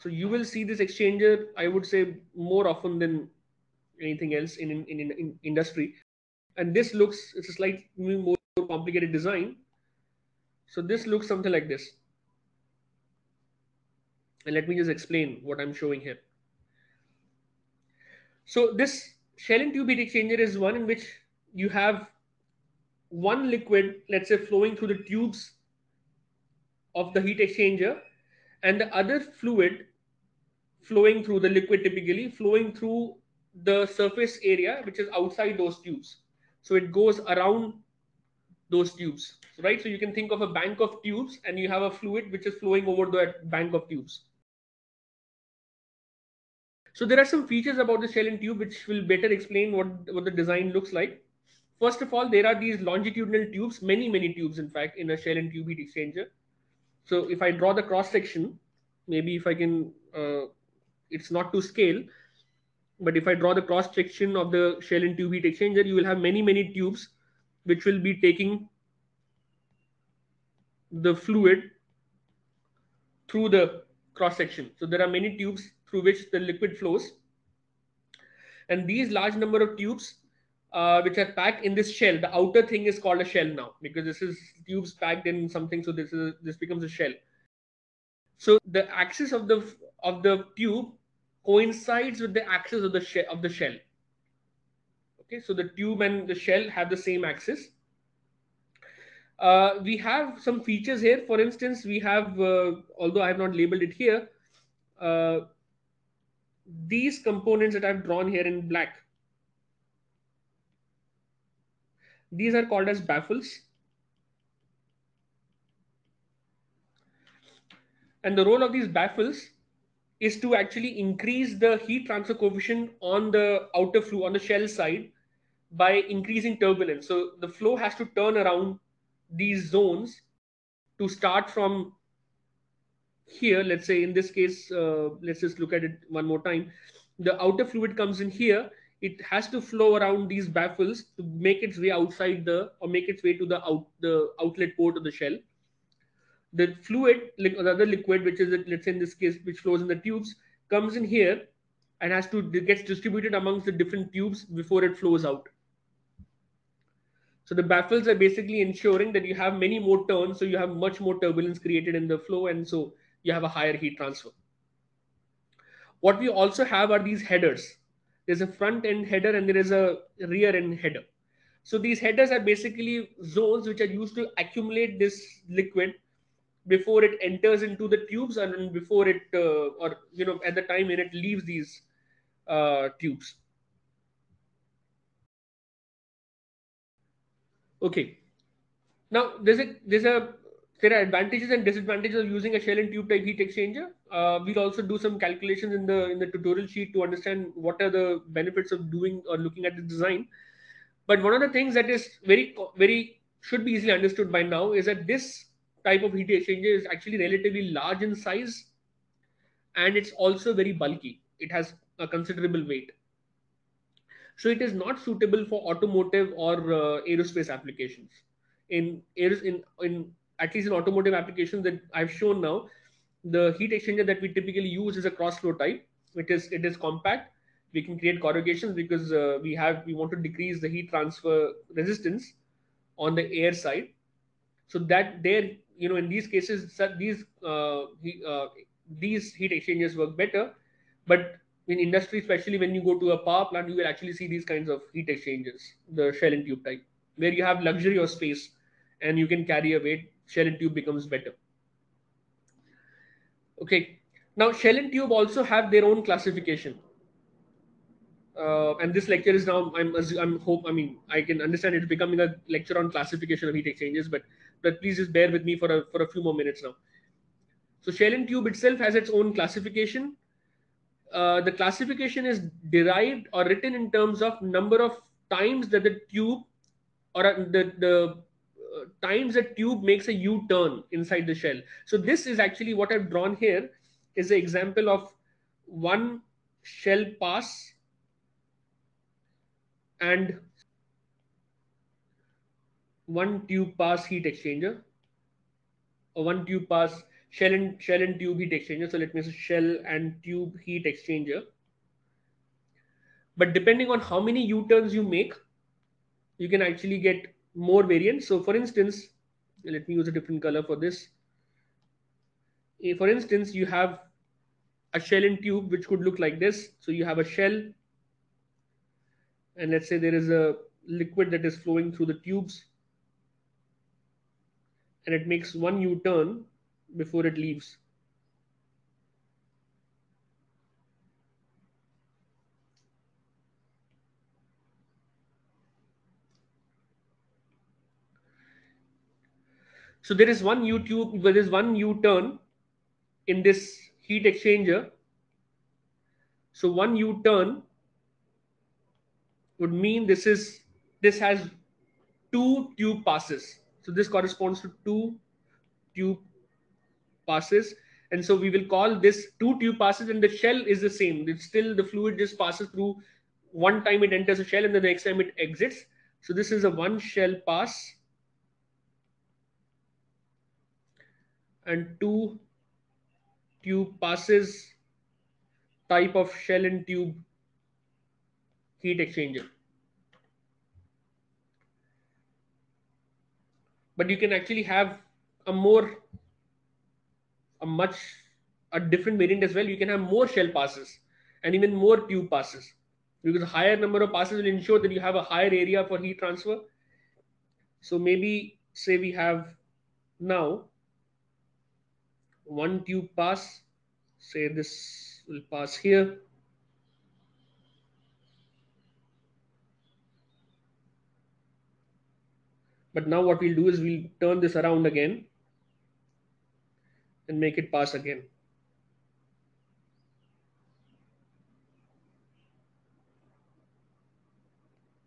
So you will see this exchanger, I would say, more often than anything else in, in, in, in industry. And this looks, it's a slightly more complicated design. So this looks something like this. And let me just explain what I'm showing here. So this shell and tube heat exchanger is one in which you have one liquid, let's say flowing through the tubes of the heat exchanger and the other fluid flowing through the liquid typically flowing through the surface area which is outside those tubes. So it goes around those tubes right? So you can think of a bank of tubes and you have a fluid which is flowing over that bank of tubes. So there are some features about the shell and tube which will better explain what what the design looks like. First of all there are these longitudinal tubes many many tubes in fact in a shell and tube heat exchanger. So if i draw the cross section maybe if i can uh, it's not to scale but if i draw the cross section of the shell and tube heat exchanger you will have many many tubes which will be taking the fluid through the cross section. So there are many tubes through which the liquid flows. And these large number of tubes uh, which are packed in this shell the outer thing is called a shell now because this is tubes packed in something so this is this becomes a shell. So the axis of the of the tube coincides with the axis of the shell of the shell. Okay so the tube and the shell have the same axis. Uh, we have some features here. For instance we have uh, although i have not labeled it here uh, these components that i've drawn here in black these are called as baffles. And the role of these baffles is to actually increase the heat transfer coefficient on the outer flow on the shell side by increasing turbulence. So the flow has to turn around these zones to start from here. Let's say in this case, uh, let's just look at it one more time. The outer fluid comes in here. It has to flow around these baffles to make its way outside the or make its way to the out the outlet port of the shell the fluid, like another liquid, which is let's say in this case, which flows in the tubes, comes in here and has to gets distributed amongst the different tubes before it flows out. So the baffles are basically ensuring that you have many more turns, so you have much more turbulence created in the flow, and so you have a higher heat transfer. What we also have are these headers. There's a front end header and there is a rear end header. So these headers are basically zones which are used to accumulate this liquid before it enters into the tubes and before it uh, or you know at the time when it leaves these uh, tubes. Okay. Now there's a there's a there are advantages and disadvantages of using a shell and tube type heat exchanger. Uh, we'll also do some calculations in the in the tutorial sheet to understand what are the benefits of doing or looking at the design. But one of the things that is very very should be easily understood by now is that this type of heat exchanger is actually relatively large in size and it's also very bulky. it has a considerable weight. So it is not suitable for automotive or uh, aerospace applications. In in in at least in automotive applications that i've shown now the heat exchanger that we typically use is a cross flow type. It is it is compact. We can create corrugations because uh, we have we want to decrease the heat transfer resistance on the air side. So that there you know in these cases these uh, uh, these heat exchangers work better. But in industry especially when you go to a power plant you will actually see these kinds of heat exchangers the shell and tube type where you have luxury of space and you can carry a weight shell and tube becomes better. Okay. Now shell and tube also have their own classification. Uh, and this lecture is now i'm i'm hope i mean i can understand it's becoming a lecture on classification of heat exchangers but but please just bear with me for a for a few more minutes now. So shell and tube itself has its own classification. Uh, the classification is derived or written in terms of number of times that the tube or uh, the the uh, times a tube makes a u-turn inside the shell. So this is actually what i've drawn here is an example of one shell pass and one tube pass heat exchanger or one tube pass shell and shell and tube heat exchanger. So let me say shell and tube heat exchanger. But depending on how many u-turns you make you can actually get more variants so for instance let me use a different color for this. For instance you have a shell and tube which could look like this. So you have a shell and let's say there is a liquid that is flowing through the tubes and it makes one u-turn before it leaves so there is one u-tube there is one u-turn in this heat exchanger so one u-turn would mean this is this has two tube passes. So this corresponds to two tube passes. And so we will call this two tube passes and the shell is the same. It's still the fluid just passes through one time it enters a shell and the next time it exits. So this is a one shell pass and two tube passes type of shell and tube heat exchanger. But you can actually have a more, a much, a different variant as well. You can have more shell passes and even more tube passes because a higher number of passes will ensure that you have a higher area for heat transfer. So maybe say we have now one tube pass, say this will pass here But now what we'll do is we'll turn this around again and make it pass again.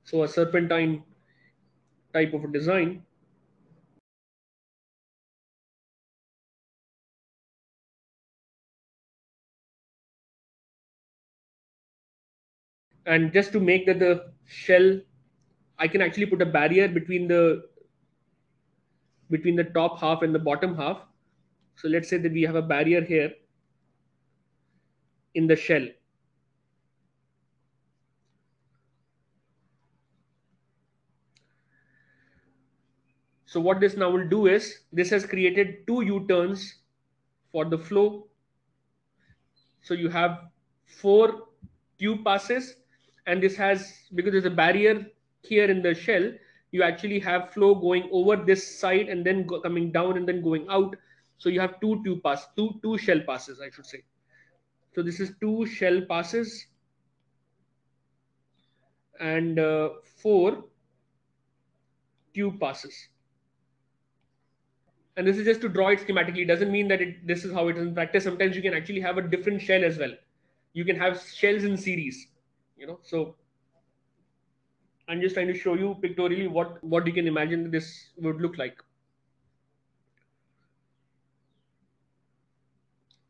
So a serpentine type of a design. And just to make that the shell, I can actually put a barrier between the between the top half and the bottom half. So let's say that we have a barrier here in the shell. So what this now will do is this has created two U-turns for the flow. So you have four tube passes and this has, because there's a barrier here in the shell, you actually have flow going over this side and then go, coming down and then going out. So you have two tube pass, two two shell passes, I should say. So this is two shell passes and uh, four tube passes. And this is just to draw it schematically. It doesn't mean that it, this is how it is in practice. Sometimes you can actually have a different shell as well. You can have shells in series, you know. So I'm just trying to show you pictorially what, what you can imagine this would look like.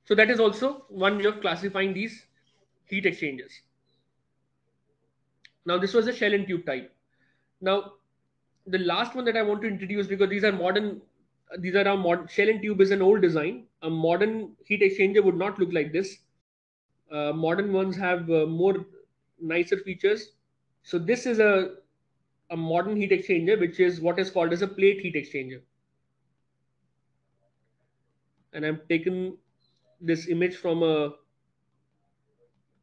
So that is also one way of classifying these heat exchangers. Now, this was a shell and tube type. Now, the last one that I want to introduce because these are modern, these are our modern shell and tube is an old design. A modern heat exchanger would not look like this. Uh, modern ones have uh, more nicer features. So this is a a modern heat exchanger, which is what is called as a plate heat exchanger. And I've taken this image from a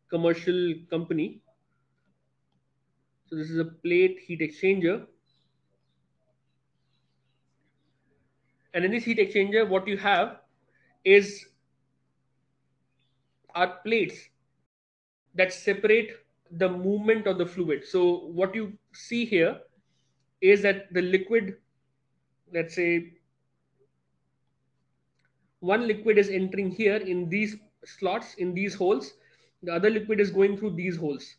commercial company. So this is a plate heat exchanger. And in this heat exchanger, what you have is are plates that separate the movement of the fluid. So what you see here is that the liquid, let's say one liquid is entering here in these slots, in these holes. The other liquid is going through these holes.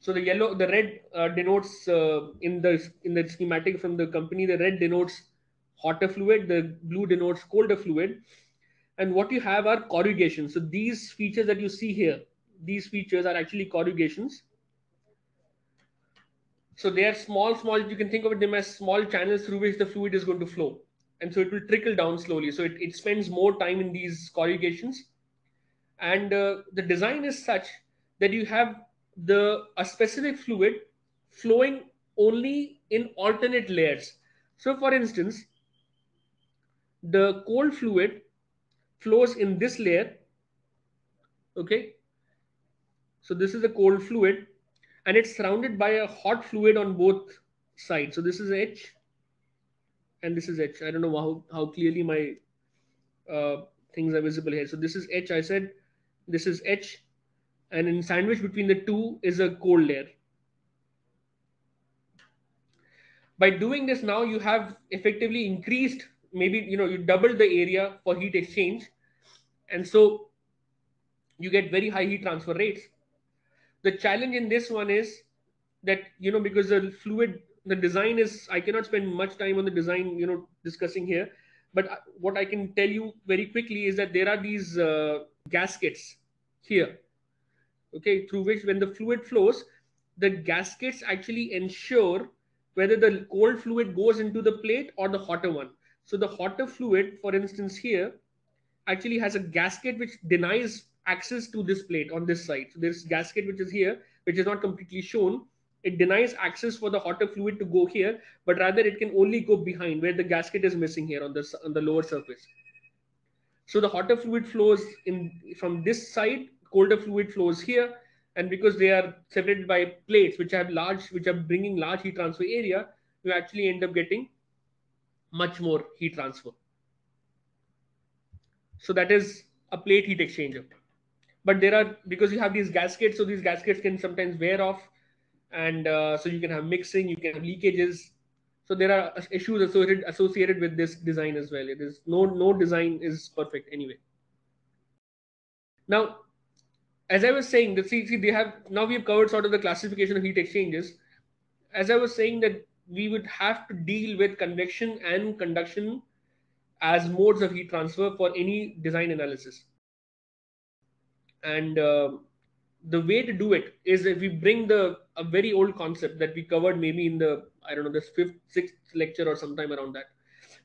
So the yellow, the red uh, denotes uh, in the in the schematic from the company. The red denotes hotter fluid. The blue denotes colder fluid. And what you have are corrugations. So these features that you see here, these features are actually corrugations. So they are small, small. You can think of them as small channels through which the fluid is going to flow, and so it will trickle down slowly. So it, it spends more time in these corrugations, and uh, the design is such that you have the a specific fluid flowing only in alternate layers. So, for instance, the cold fluid flows in this layer. Okay, so this is a cold fluid and it's surrounded by a hot fluid on both sides. So this is H and this is H. I don't know how, how clearly my uh, things are visible here. So this is H, I said, this is H and in sandwich between the two is a cold layer. By doing this now, you have effectively increased, maybe, you know, you doubled the area for heat exchange. And so you get very high heat transfer rates the challenge in this one is that you know because the fluid the design is i cannot spend much time on the design you know discussing here. But what i can tell you very quickly is that there are these uh, gaskets here okay through which when the fluid flows the gaskets actually ensure whether the cold fluid goes into the plate or the hotter one. So the hotter fluid for instance here actually has a gasket which denies access to this plate on this side. So there's gasket which is here, which is not completely shown. It denies access for the hotter fluid to go here, but rather it can only go behind where the gasket is missing here on the on the lower surface. So the hotter fluid flows in from this side, colder fluid flows here, and because they are separated by plates which have large, which are bringing large heat transfer area, you actually end up getting much more heat transfer. So that is a plate heat exchanger but there are because you have these gaskets so these gaskets can sometimes wear off. And uh, so you can have mixing you can have leakages. So there are issues associated associated with this design as well. It is no no design is perfect anyway. Now as i was saying the see, see they have now we've covered sort of the classification of heat exchangers. As i was saying that we would have to deal with convection and conduction as modes of heat transfer for any design analysis and uh, the way to do it is if we bring the a very old concept that we covered maybe in the i don't know this fifth sixth lecture or sometime around that.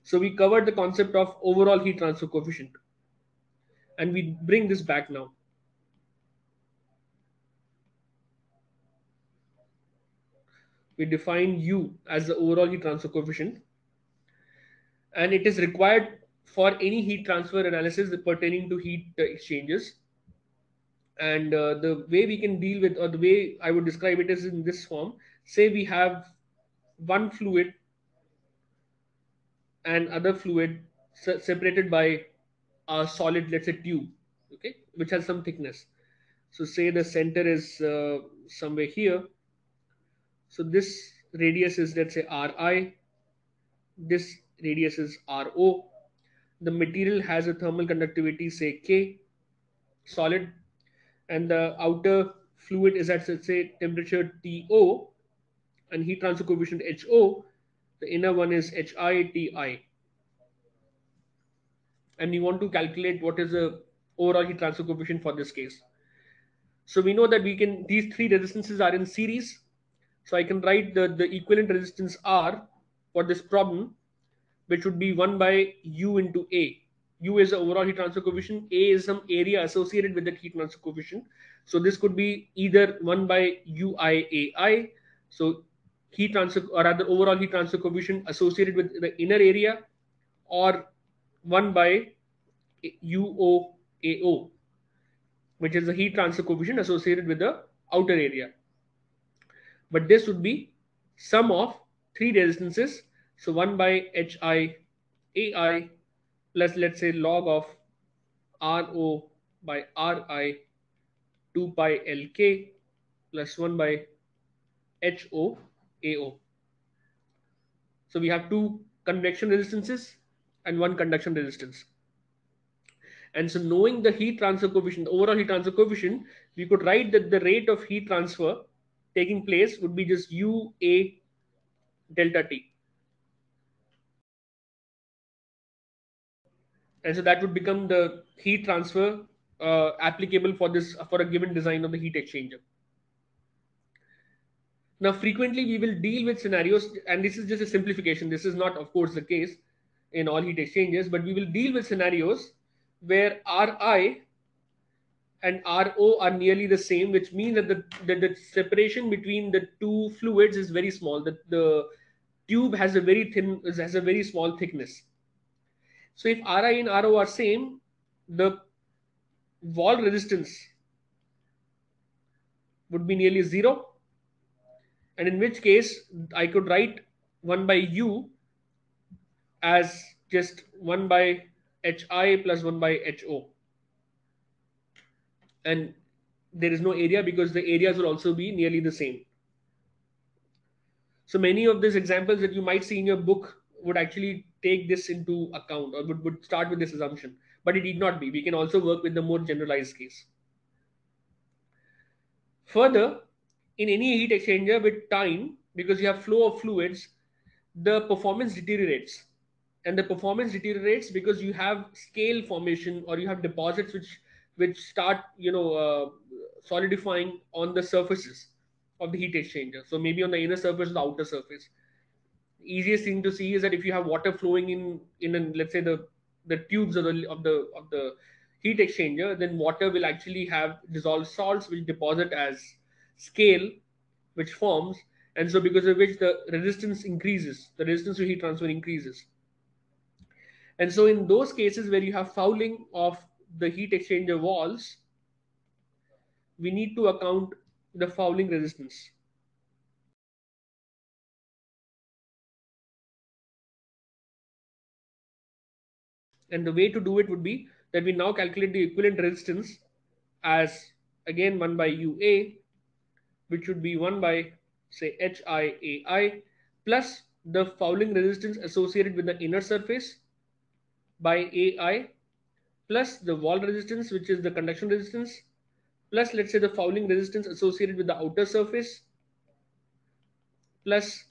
So we covered the concept of overall heat transfer coefficient. And we bring this back now. We define u as the overall heat transfer coefficient. And it is required for any heat transfer analysis pertaining to heat exchanges and uh, the way we can deal with or the way i would describe it is in this form. Say we have one fluid and other fluid se- separated by a solid let's say tube okay which has some thickness. So say the center is uh, somewhere here. So this radius is let's say ri this radius is ro the material has a thermal conductivity say k. Solid and the outer fluid is at let's say temperature TO and heat transfer coefficient HO, the inner one is HI TI. And you want to calculate what is the overall heat transfer coefficient for this case. So we know that we can these three resistances are in series. So I can write the, the equivalent resistance R for this problem, which would be 1 by U into A. U is the overall heat transfer coefficient. A is some area associated with that heat transfer coefficient. So this could be either 1 by UIAI. So heat transfer or rather overall heat transfer coefficient associated with the inner area or 1 by UOAO, which is the heat transfer coefficient associated with the outer area. But this would be sum of three resistances. So 1 by HI AI plus let's say log of RO by RI 2 pi LK plus 1 by HO AO. So we have two convection resistances and one conduction resistance. And so knowing the heat transfer coefficient, the overall heat transfer coefficient, we could write that the rate of heat transfer taking place would be just UA delta T. And so that would become the heat transfer uh, applicable for this for a given design of the heat exchanger. Now, frequently we will deal with scenarios, and this is just a simplification. This is not, of course, the case in all heat exchangers, but we will deal with scenarios where Ri and Ro are nearly the same, which means that the, the separation between the two fluids is very small. That the tube has a very thin, has a very small thickness. So if Ri and Ro are same, the wall resistance would be nearly zero. And in which case I could write 1 by U as just 1 by hi plus 1 by ho and there is no area because the areas will also be nearly the same so many of these examples that you might see in your book would actually take this into account or would, would start with this assumption but it need not be. We can also work with the more generalized case. Further in any heat exchanger with time because you have flow of fluids the performance deteriorates. And the performance deteriorates because you have scale formation or you have deposits which which start you know uh, solidifying on the surfaces of the heat exchanger. So maybe on the inner surface the outer surface easiest thing to see is that if you have water flowing in in an, let's say the the tubes of the of the of the heat exchanger then water will actually have dissolved salts which deposit as scale which forms and so because of which the resistance increases the resistance to heat transfer increases and so in those cases where you have fouling of the heat exchanger walls, we need to account the fouling resistance. And the way to do it would be that we now calculate the equivalent resistance as again 1 by UA, which would be 1 by say HIAI plus the fouling resistance associated with the inner surface by AI plus the wall resistance, which is the conduction resistance, plus let's say the fouling resistance associated with the outer surface, plus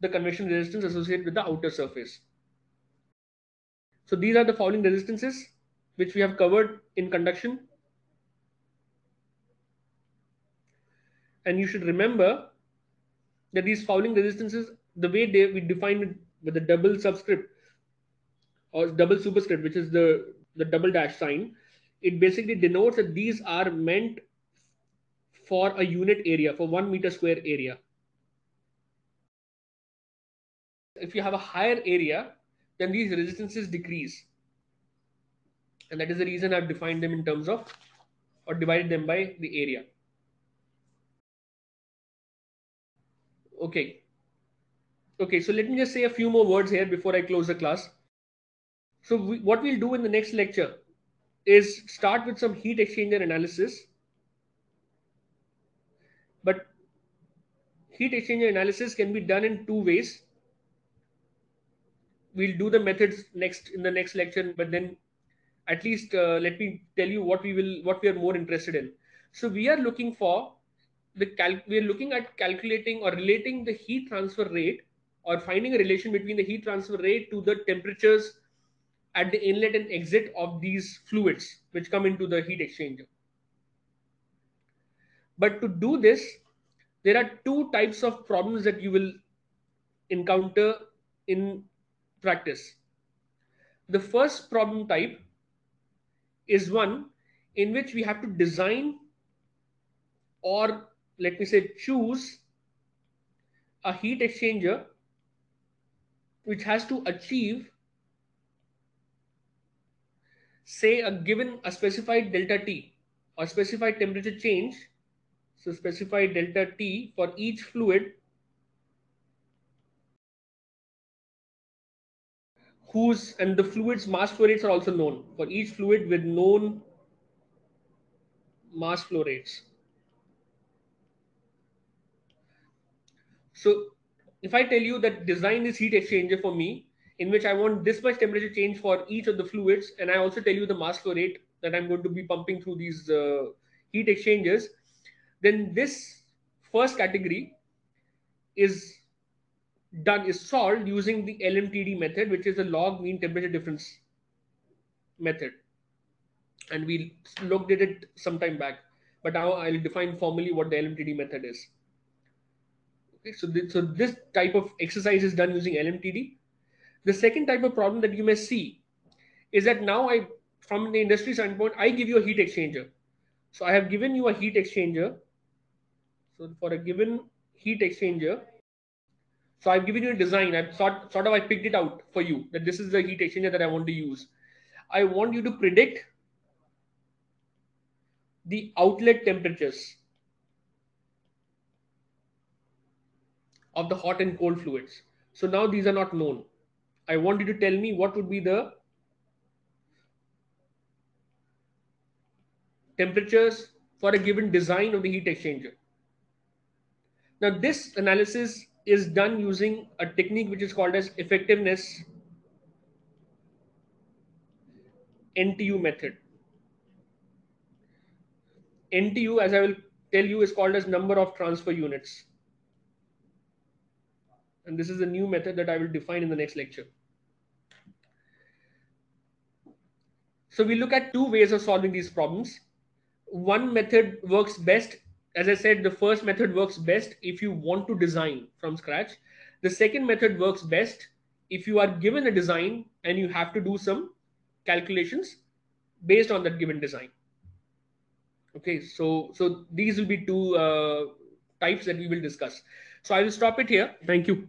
the convection resistance associated with the outer surface. So these are the fouling resistances which we have covered in conduction. And you should remember that these fouling resistances, the way they, we define it with the double subscript or double superscript, which is the, the double dash sign, it basically denotes that these are meant for a unit area, for one meter square area. If you have a higher area, then these resistances decrease. And that is the reason I've defined them in terms of or divided them by the area. Okay, Okay, so let me just say a few more words here before I close the class. So we, what we'll do in the next lecture is start with some heat exchanger analysis. But heat exchanger analysis can be done in two ways. We'll do the methods next in the next lecture, but then at least uh, let me tell you what we will what we are more interested in. So we are looking for the cal we are looking at calculating or relating the heat transfer rate or finding a relation between the heat transfer rate to the temperatures at the inlet and exit of these fluids which come into the heat exchanger. But to do this, there are two types of problems that you will encounter in practice. The first problem type is one in which we have to design or let me say choose a heat exchanger which has to achieve say a given a specified delta T or specified temperature change so specified delta T for each fluid whose and the fluid's mass flow rates are also known for each fluid with known mass flow rates. So if I tell you that design this heat exchanger for me, in which I want this much temperature change for each of the fluids, and I also tell you the mass flow rate that I'm going to be pumping through these uh, heat exchangers, then this first category is done is solved using the LMTD method, which is the log mean temperature difference method. And we looked at it some time back, but now I'll define formally what the LMTD method is. Okay, so, this, so this type of exercise is done using LMTD. The second type of problem that you may see is that now I, from the industry standpoint, I give you a heat exchanger. So I have given you a heat exchanger. So for a given heat exchanger, so I've given you a design. I've sort, sort of I picked it out for you that this is the heat exchanger that I want to use. I want you to predict the outlet temperatures of the hot and cold fluids. So now these are not known. I want you to tell me what would be the temperatures for a given design of the heat exchanger. Now this analysis is done using a technique which is called as effectiveness NTU method. NTU, as I will tell you, is called as number of transfer units. And this is a new method that I will define in the next lecture. So we look at two ways of solving these problems. One method works best as I said, the first method works best if you want to design from scratch. The second method works best if you are given a design and you have to do some calculations based on that given design. Okay, so so these will be two uh, types that we will discuss. So I will stop it here. Thank you.